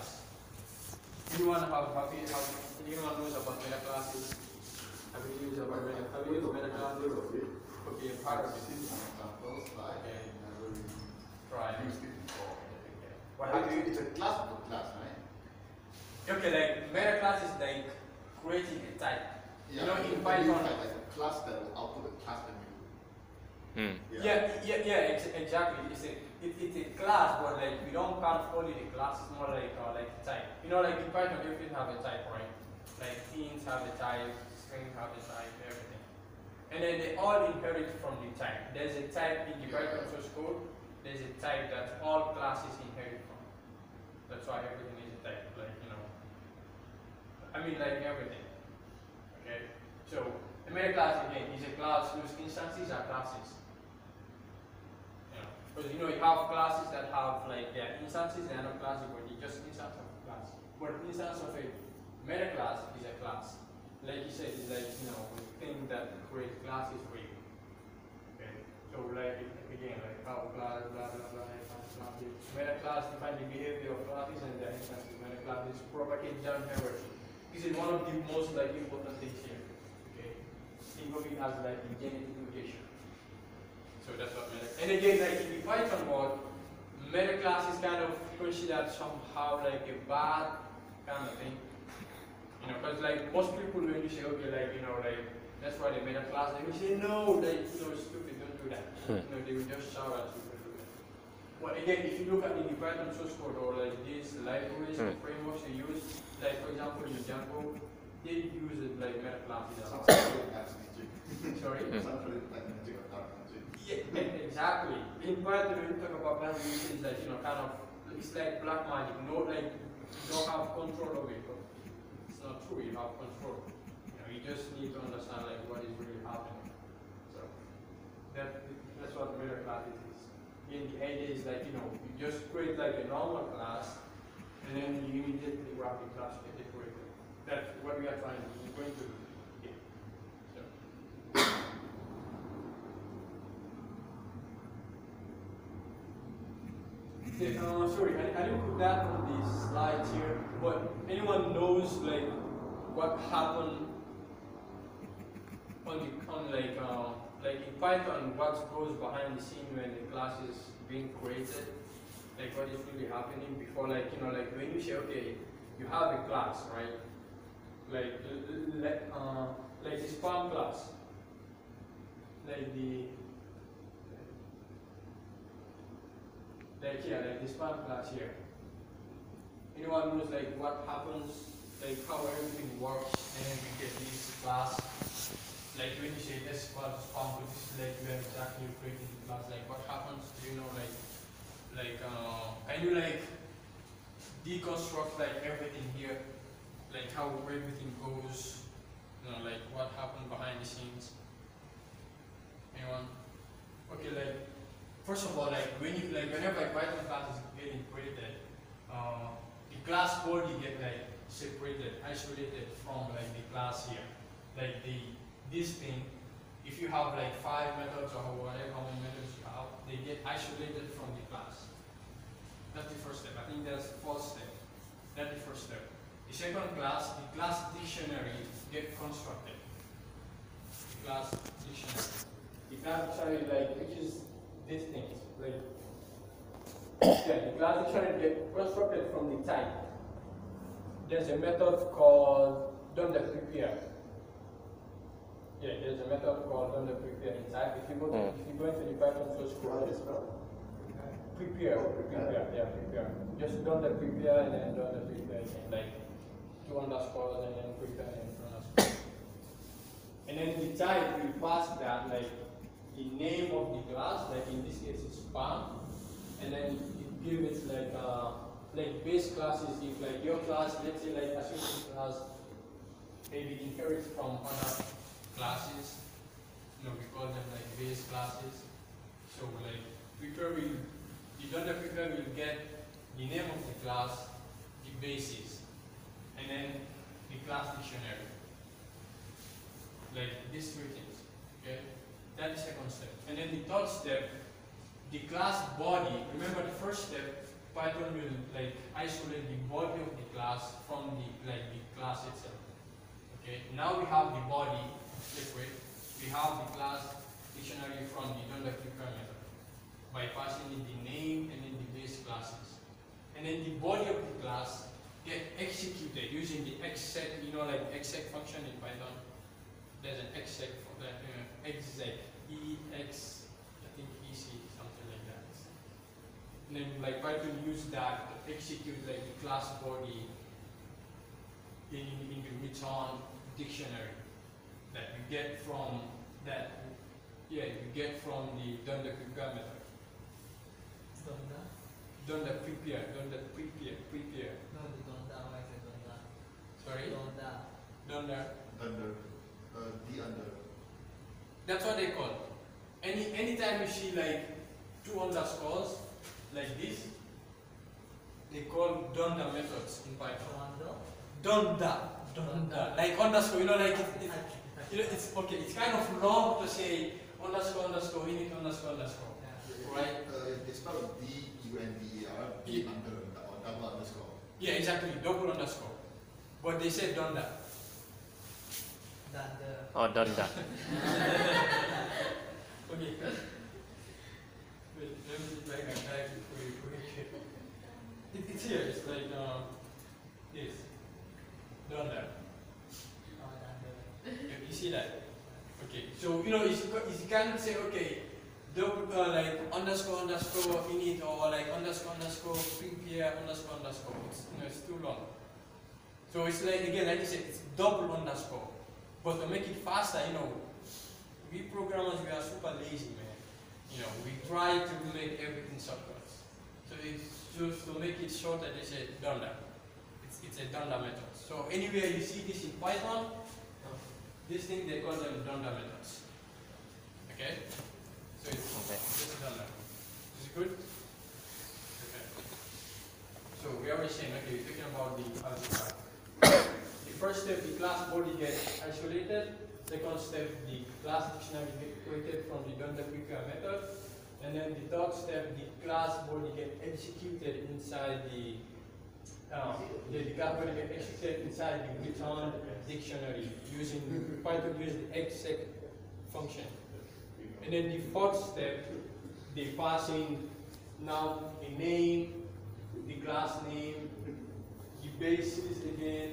Anyone have have you have anyone knows about meta classes? Have you used about meta have you used meta classes? Okay, part of it. Examples like Okay. never really it before. What But it's a class of a class, right? Okay, like meta class is like creating a type. You know, in Python- like a class that will output a class that you. Hmm. Yeah, yeah, yeah, ex- exactly. It's a, it, it's a class, but like we don't count only the class. It's more like uh, like a type. You know, like in Python, everything have a type, right? Like ints have a type, string have a type, everything. And then they all inherit from the type. There's a type in the Python source code. There's a type that all classes inherit from. That's why everything is a type. Like you know, I mean like everything. Okay. So a meta class again is a class whose instances are classes. Because you know you have classes that have like their instances, are not classes, but they just instance of a class. But instance of a meta class is a class. Like you said, it's like you know thing that creates classes for you. Okay. So like again, like how class, blah blah blah, blah, blah. Meta class define the behavior of classes and their instances. Meta class is propagate down hierarchy. This is one of the most like important things here. Okay. Think of it as like the genetic notation. So that's what meta. And again, like in the Python world, meta class is kind of considered somehow like a bad kind of thing. You know, because like most people when you say okay, like you know, like that's why they made a class, they will say no, like you know, stupid, don't do that. Hmm. You know, they will just shout at you. don't do that. But again, if you look at the Python source code or like these libraries or hmm. frameworks they use, like for example in Django, they use it like meta classes. a lot. That's magic. Sorry. Sounds really like magic or dark magic. Yeah, exactly. In Python, when you talk about class it's like, you know, kind of, it's like black magic. No, like, you don't have control of it. It's not true, you have control. You know, you just need to understand, like, what is really happening. So, that, that's what meta class is. In the idea is like, you know, you just create like a normal class, and then you immediately wrap the class with curriculum. That's what we are trying we're going to do. Okay, uh, sorry, I, I didn't put that on the slides here, but anyone knows like what happened on the on like uh, like in Python, what goes behind the scene when the class is being created, like what is really happening before, like you know, like when you say okay, you have a class, right? Like like uh, like the spam class, like the like here, like this one class here. Anyone knows like what happens, like how everything works, and then we get this class. Like when you say this is found, this is like when exactly you created the class. Like what happens? Do you know like like uh, can you like deconstruct like everything here, like how everything goes? You know, like what happened behind the scenes. Anyone? Okay, like first of all, like when you like whenever a Python class is getting created, uh, the class body get like separated, isolated from like the class here. Like the this thing, if you have like five methods or whatever how many methods you have, they get isolated from the class. That's the first step. I think that's the first step. That's the first step. The second class, the class dictionary get constructed. The class dictionary. The class dictionary like which is these things. Like [COUGHS] yeah, the class dictionary get constructed from the type. There's a method called dunder prepare. Yeah, there's a method called dunder prepare in type. If you go to, hmm. if you go into the Python source How code, is it spelled? prepare, prepare, yeah, prepare. Just dunder prepare and then dunder prepare again, like and then prepare and then the type will pass that like the name of the class, like in this case it's spam, and then you give it like uh, like base classes. If like your class, let's say like associate class, maybe inherits from other classes, you know, we call them like base classes. So like prepare will, the dunder prepare will get the name of the class, the basis, and then the class dictionary. Like these three things. Okay? That is second step. And then the third step, the class body, remember the first step, Python will like isolate the body of the class from the like the class itself. Okay, now we have the body, way, we have the class dictionary from the method by passing in the name and in the base classes. And then the body of the class get executed using the exec, you know, like exec function in Python. There's an exec for that, uh, exec, ex, I think ec, something like that. And then like Python use that to execute like the class body in, in the return dictionary that you get from that, yeah, you get from the dunder prepare method. Dunder? Dunder prepare, dunder prepare, prepare. No, the dunder, why is it dunder? Sorry? Dunder. Dunder. Under. Uh, the under. That's what they call. Any anytime you see like two underscores like this, they call dunder methods in Python. Dunder. Dunder. Like underscore, you know, like it, it, you know, it's okay. It's kind of long to say underscore underscore init underscore underscore, right? Uh, it's spelled D U N D E R. The under or double underscore. Yeah, exactly. Double underscore. But they said dunder. Dunder. Oh, dunder. [LAUGHS] Okay. Wait, let me see if I can type you quick. It, it's here. It's like um, this. Dunder. Oh, dunder. You, you see that? Okay. So you know, it's, it's kind of say okay, double uh, like underscore underscore init or like underscore underscore prepare underscore underscore. It's, you know, it's too long. So it's like again, like I said, it's double underscore. But to make it faster, you know, we programmers we are super lazy, man. You know, we try to make everything shortcuts. So it's just to make it shorter, they say dunder. It's, it's a dunder method. So anywhere you see this in Python, this thing they call them dunder methods. Okay? So it's Okay. just dunder. Is it good? Okay. So we are already saying, okay, we're talking about the algebra. The first step, the class body gets isolated. Second step, the class dictionary gets created from the dunder prepare method. And then the third step, the class body gets executed inside the um, the, the class body executed inside the return dictionary using Python uses the exec function. And then the fourth step, they pass in now the name, the class name, the basis again,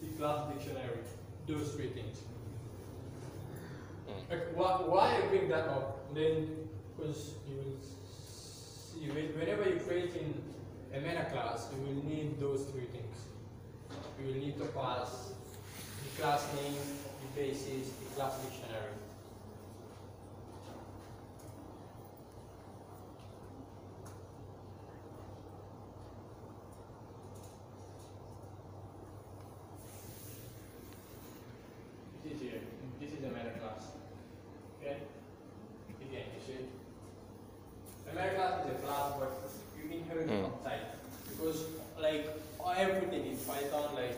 the class dictionary, those three things. Hmm. Okay, why, why I bring that up? Then, because you will see, whenever you're creating a meta class, you will need those three things. You will need to pass the class name, the basis, the class dictionary. This is here. This is a meta class. Okay? Again, you see? A meta class is a class but you inherit Mm. from type. Because like everything in Python, like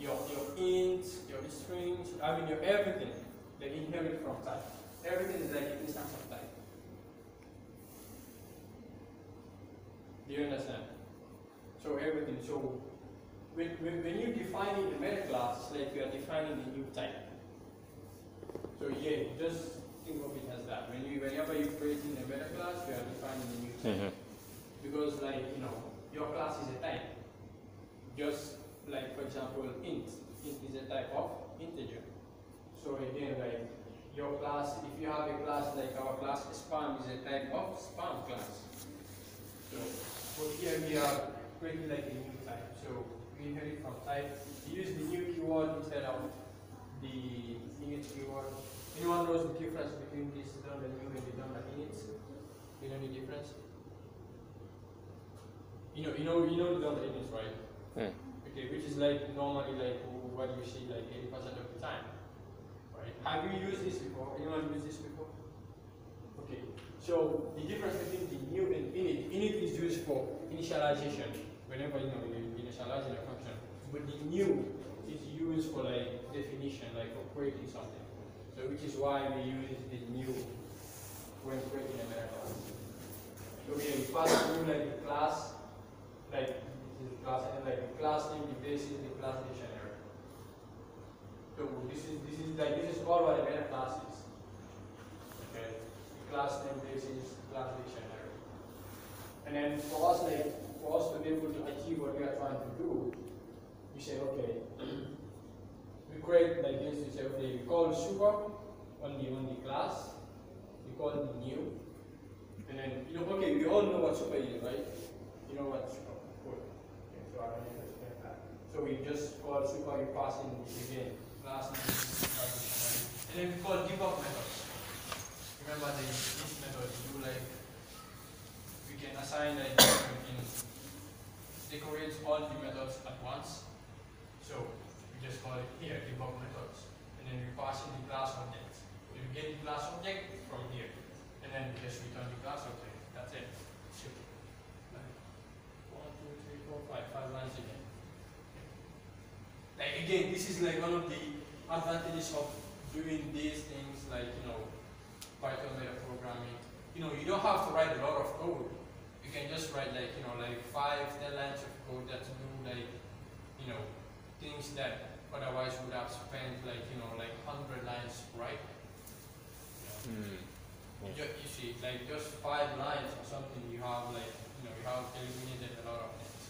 your your ints, your strings, I mean your everything, they inherit from type. Everything is like an instance of type. Do you understand? So everything. So when, when, when you defining the meta class, it's like you are defining the new type. So yeah, just think of it as that. When you whenever you're creating a meta class, you are defining a new type. Mhm. Because like, you know, your class is a type. Just like for example int. Int is a type of integer. So again like your class, if you have a class like our class spam is a type of spam class. So for here we like a new type. So we inherit from type. We use the new keyword instead of the init keyword. Anyone knows the difference between this dunder new and the dunder init? You know any difference? You know, you know, you know the dunder init, right? Hmm. Okay, which is like normally like what you see like 80% of the time. Right? Have you used this before? Anyone used this before? Okay. So the difference between the new and init, init is used for initialization, whenever you know you initialize a function. But the new is used for like definition, like for creating something. So which is why we use the new when creating a meta class. Okay, we pass through like the class, like this is the class and like the class name, the basis, the class dictionary. So this is this is like this is all what a meta class is. Okay. The class name basis, class dictionary. And then for us like for us to be able to achieve what we are trying to do, we say okay. we create like this, we say okay, we call super on the on the class, we call it new. And then you know okay, we all know what super is, right? You know what super so to we just call super, we pass in again class. And then we call debug methods. Remember the this method do like we can assign like [COUGHS] we can decorate all the methods at once. So we just call it here debug methods. And then we pass in the class object. We get the class object from here. And then we just return the class object. That's it. Simple. Like, One, two, three, four, five, five lines again. Like again, this is like one of the advantages of doing these things like, you know, Python meta programming. You know, you don't have to write a lot of code. You can just write like, you know, like five, ten lines of code that do like, you know, things that otherwise would have spent like, you know, like hundred lines, right? You, know, Hmm. you, ju- you see, like just five lines or something, you have like, you know, you have eliminated a lot of things.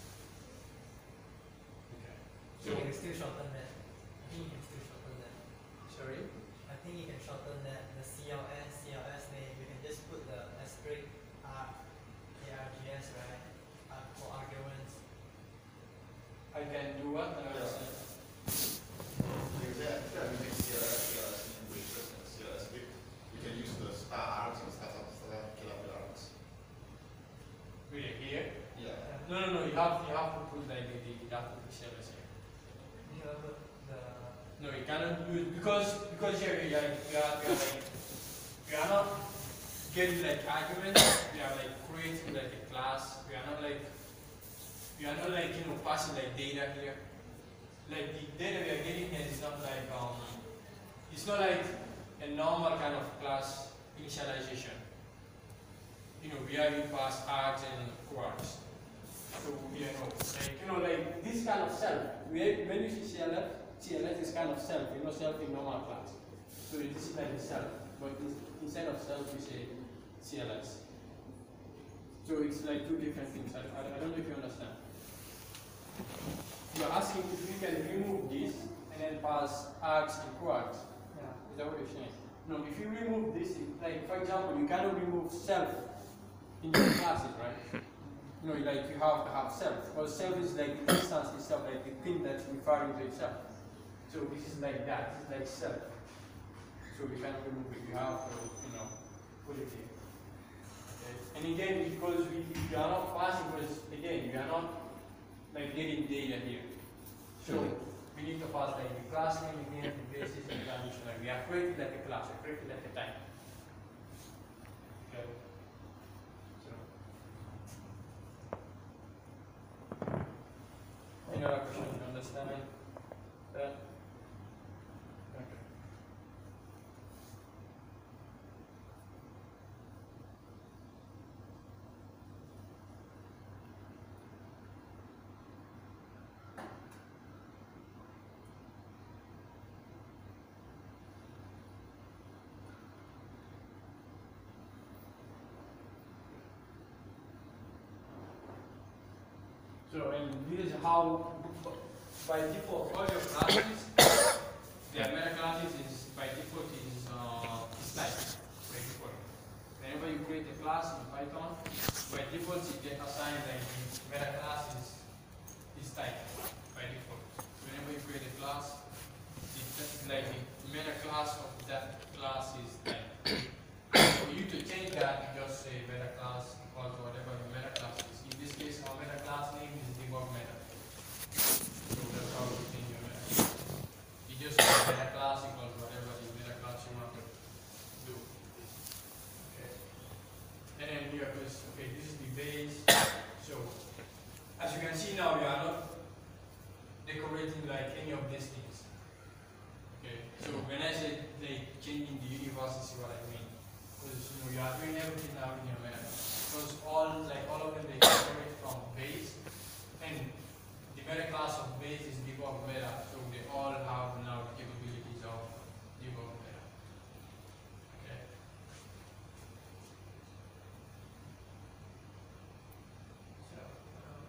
Okay. So you can still shorten that. I think you can still shorten that. Sorry? I think you can shorten that. The CLS, CLS name, you can just put the asterisk arg, ARGS, right? Uh, for arguments. Can do what? I and CLS script, you can use the star and. Really, here? Yeah. No, no, no, you have, you have to put like the, the, you have to here. No, you cannot use because because we we we like we are not getting like arguments. We are like creating like a class. We are not like we are not like you know passing like data here. Like the data we are getting here is not like um it's not like a normal kind of class initialization. You know, we are in pass args and kwargs. So you know, like you know, like this kind of self. We when you see CLF, CLF is kind of self. You know, self in normal class. So this is like a self, but instead of self, we say CLS. So it's like two different things. I, I, I don't know if you understand. You're asking if we can remove this and then pass args and kwargs. Yeah. Is that what you're saying? No, if you remove this, like for example, you cannot remove self in your classes, right? [LAUGHS] You know, like you have to have self. Because self is like the instance itself, like the thing that's referring to itself. So this is like that, it's like self. So we cannot remove it, you have to, you know, put it here. Okay? And again, because we, we are not passing, because again, we are not like getting data here. So we need to pass like the class name the basis and the dictionary. We are creating like a class, we are creating like a type. Okay. So. Any other question? You understand that? So, and this is how, by default, all your classes, [COUGHS] their meta classes is, by default, is, uh, is type, by default. Whenever you create a class in Python, by default it get assigned like the meta class is this type by default. Whenever you create a class, it's like the meta class of that class is type. [COUGHS] For you to change that, you just say meta class equals whatever the meta class is. In this case, our meta class name is debug meta. So that's how we change your meta. You just say meta class equals whatever the meta class you want to do. Okay. And then here is okay, this is the base. So as you can see now, we are not decorating like any of these things. Okay. So when I say changing the universe, you see what I mean? Because you know you are doing everything now in your meta. Because all like all of them they decorate from base, and the meta class of base is debug meta, so they all have now the capabilities of debug meta. Okay. So, um,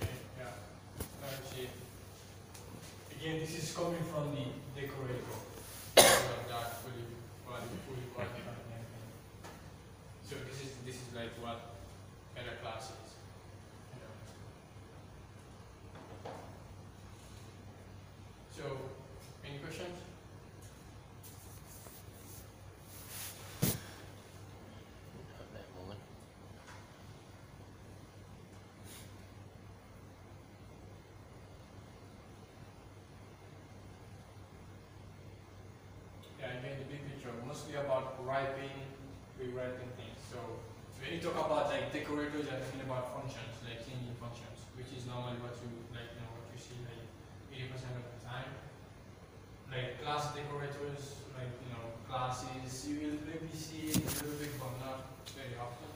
Okay, yeah. Now you see. Again, this is coming from the decorator. [COUGHS] So this is this is like what meta class is. you know. So, any questions? At that moment. Yeah, mostly about writing, rewriting things. So when you talk about like decorators, you're talking about functions, like changing functions, which is normally what you like, you know, what you see like 80% of the time. Like class decorators, like you know, classes, you will maybe see it a little bit, but not very often.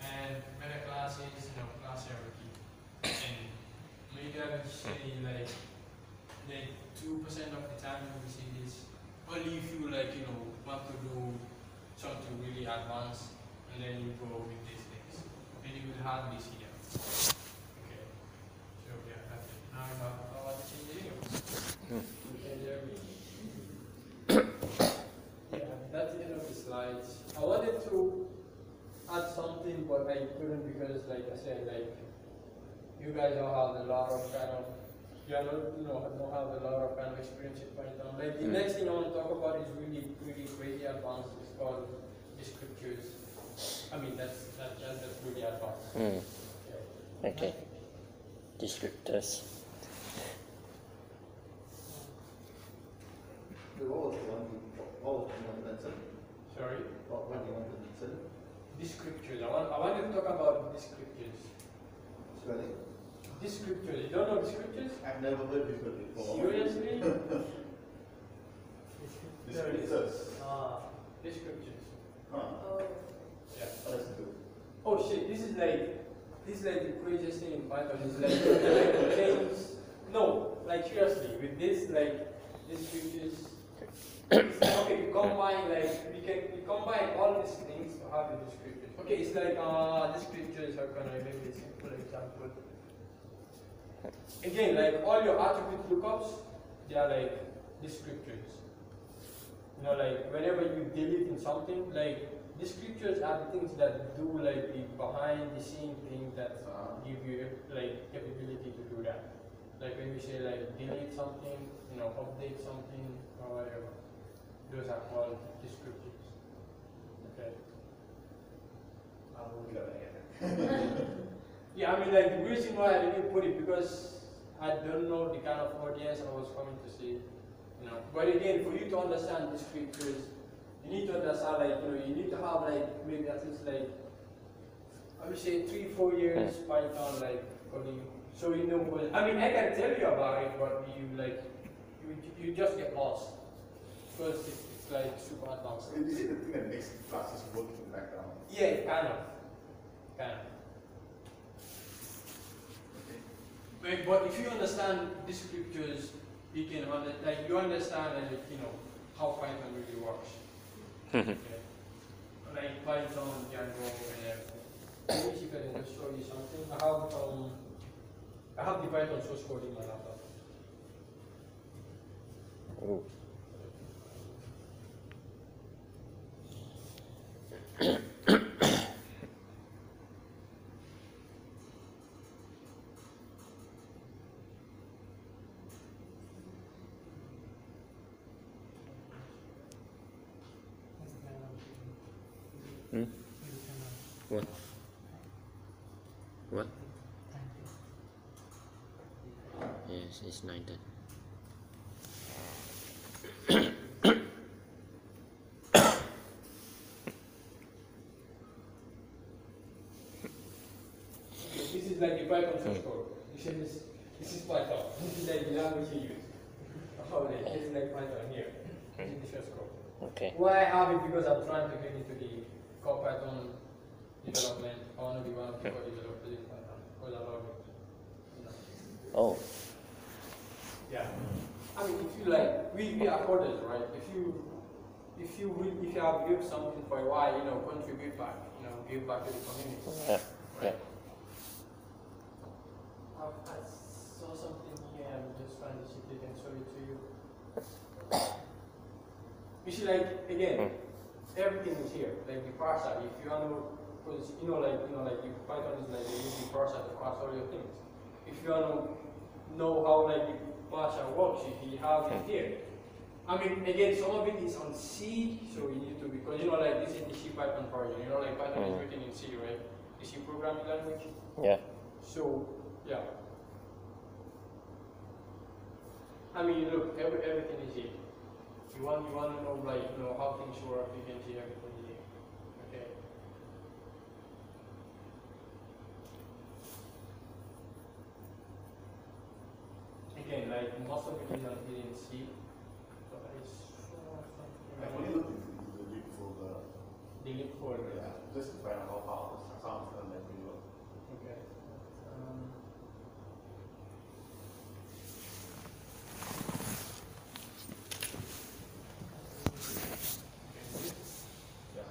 And meta classes, you know, class hierarchy. And maybe I would say like like two percent of the time you will see this only if you like you know want to do something really advanced and then you go with these things and you will have this here. okay. So yeah that's it. Now you have about the change change everything yeah that's the end of the slides. I wanted to add something but I couldn't because like I said like you guys all have a lot of kind of you are not, you know, don't have a lot of kind of experience in Python. Like the Mm. next thing I want to talk about is really, really crazy advanced. It's called descriptors. I mean, that's that, that, that's really advanced. Hmm. Okay. Okay. Descriptors. What was the one you, what was the one you mentioned? Sorry. What one you want to mention? Descriptors. I want, I want to talk about descriptors. Spelling? Descriptors. You don't know descriptors? I've never heard this word before. Seriously? [LAUGHS] Descriptors. Ah, descriptors. Huh. Oh, Yeah. What does it do? Oh shit, this is like this is like the craziest thing in Python. It's like like change no, like seriously, with this like this features it's like, okay, you combine like we can we combine all these things to have a descriptor. Okay, it's like uh descriptors how can I make a simple example? Again, like all your attribute lookups, they are like descriptors. You know, like whenever you delete in something, like descriptors are the things that do like the behind the scene thing that uh, give you like capability to do that. Like when we say like delete something, you know, update something or whatever. Those are called descriptors. Okay. [LAUGHS] Yeah, I mean, like the reason why I didn't put it because I don't know the kind of audience I was coming to see. You know, but again, for you to understand descriptors, you need to understand, like, you know, you need to have like maybe at least like I would say three, four years Python like coding So you know what, I mean, I can tell you about it, but you like, you, you just get lost. Because it's, it's like super advanced. Is it the thing that makes classes work in the background? Yeah, kind of. Kind of. But, but if you understand descriptors, you can like you understand like you know how Python really works. okay. Like Python, Django, and everything. Maybe if I can show you something. I have um, I have the Python source code in my laptop. Oh. [COUGHS] [COUGHS] Hmm? What? What? Yes, it's like that. This is like the Python source code. This is this is Python. This is like the language you use. Oh, this is like Python here. This is the source code. Okay. Why I have it because I'm trying to get into the core Python development. I want to be one of the core developers in Python because I love it. You know. Oh. Yeah. I mean, if you like, we, we are coders, right? If you if you will, if you have given something for a while, you know, contribute back, you know, give back to the community. Yeah. Yeah. I, I saw something here. I'm just trying to see if I can show it to you. You see, like again, hmm. everything is here. Like the parser, if you want to, because you know, like you know, like the Python is like they use the parser to parse all your things. If you want to know how like the parser works, you you have it hmm. here. I mean, again, some of it is on C, so we need to because you know, like this is the C Python version. You know, like Python is Mm. written in C, right? The C programming language. Yeah. So, yeah. I mean, look, every, everything is here. You want, you want to know, like, you know, how things work, you can see everything here. Okay. Again, like, most of it is on in C. So I saw something. I've only looked into the link folder. The folder. Yeah, just to find out how powerful of them that we work. Okay. Um, Yeah.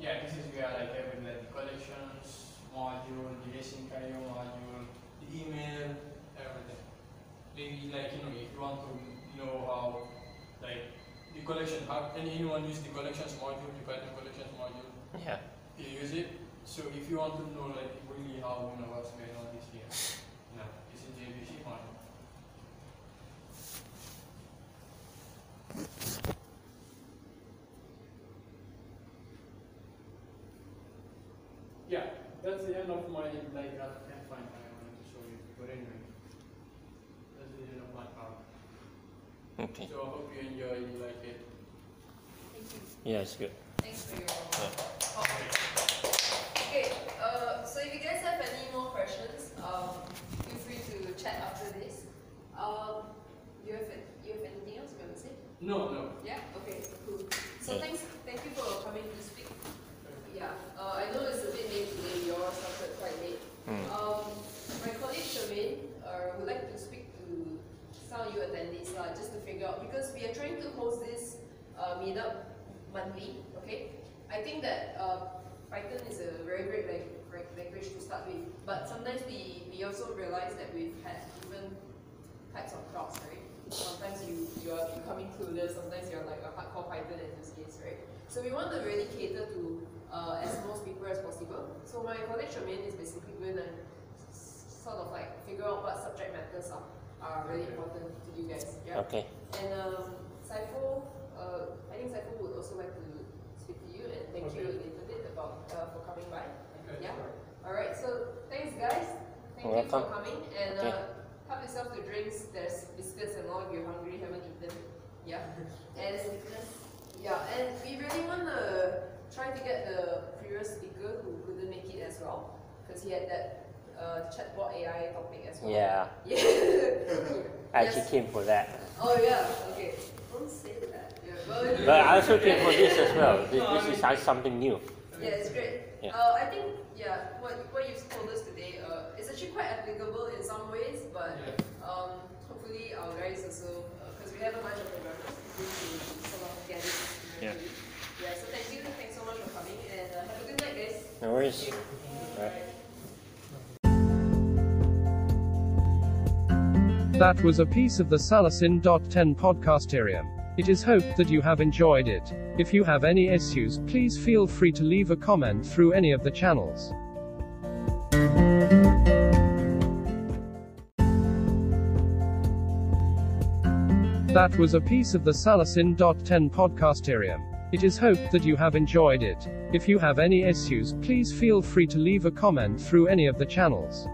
Yeah, this is where like every like the collections module, the async IO module, the email, everything. Maybe like you know if you want to know how like the collection how can anyone use the collections module, the Python collections module, Yeah. you use it. So if you want to know like really how you know what's going on this year, know, this is the module. Yeah, that's the end of my like I can't find what I wanted to show you, but anyway, that's the end of my part. Okay. So I hope you enjoy, you like it. Thank you. Yeah, it's good. Thanks for your talk. Okay, uh, so if you guys have any more questions, um, feel free to chat after this. Um, you have you have anything else you want to say? No, no. Yeah. Okay. Cool. So Yeah. thanks, thank you for coming to speak. Yeah. Uh, I know it's a bit late today. You all started quite late. Mm. Um, my colleague Charmaine uh, would like to speak to some of you attendees lah, just to figure out because we are trying to host this uh, meetup monthly. Okay. I think that uh, Python is a very great like, like, language to start with, but sometimes we, we also realize that we've had different types of crowds, right? Sometimes you you are becoming clueless. Sometimes you're like a hardcore Python enthusiast, right? So we want to really cater to uh, as most people as possible. So my colleague Charmaine is basically going to sort of like figure out what subject matters are, are really important to you guys. Yeah. Okay. And um, Saiful, uh, I think Saiful would also like to speak to you and thank you a little bit about uh, for coming by. Okay. Yeah. All right. So thanks, guys. Thank You're you for coming and Okay. uh, help yourself to drinks. There's biscuits and all. If you're hungry, haven't eaten. Yeah. [LAUGHS] And yeah, and we really want to try to get the previous speaker who couldn't make it as well because he had that uh, chatbot AI topic as well. Yeah. [LAUGHS] Yeah. I actually Yes. came for that. Oh yeah. Okay. Don't say that. Yeah. Well, But I also came for this as well. This, this is uh, something new. Yeah, it's great. Yeah. Uh, I think yeah, what what you've told us today, uh, it's actually quite applicable in some ways, but um, hopefully our guys also, because we have a bunch of programmers, we need to sort of get it. Yeah. eventually. Yeah. So thank you, thanks so much for coming, and uh, have a good night, guys. No worries. Thank you. Right. That was a piece of the Salocin.10 podcasterium. It is hoped that you have enjoyed it. If you have any issues, please feel free to leave a comment through any of the channels. That was a piece of the Salocin.10 podcasterium. It is hoped that you have enjoyed it. If you have any issues, please feel free to leave a comment through any of the channels.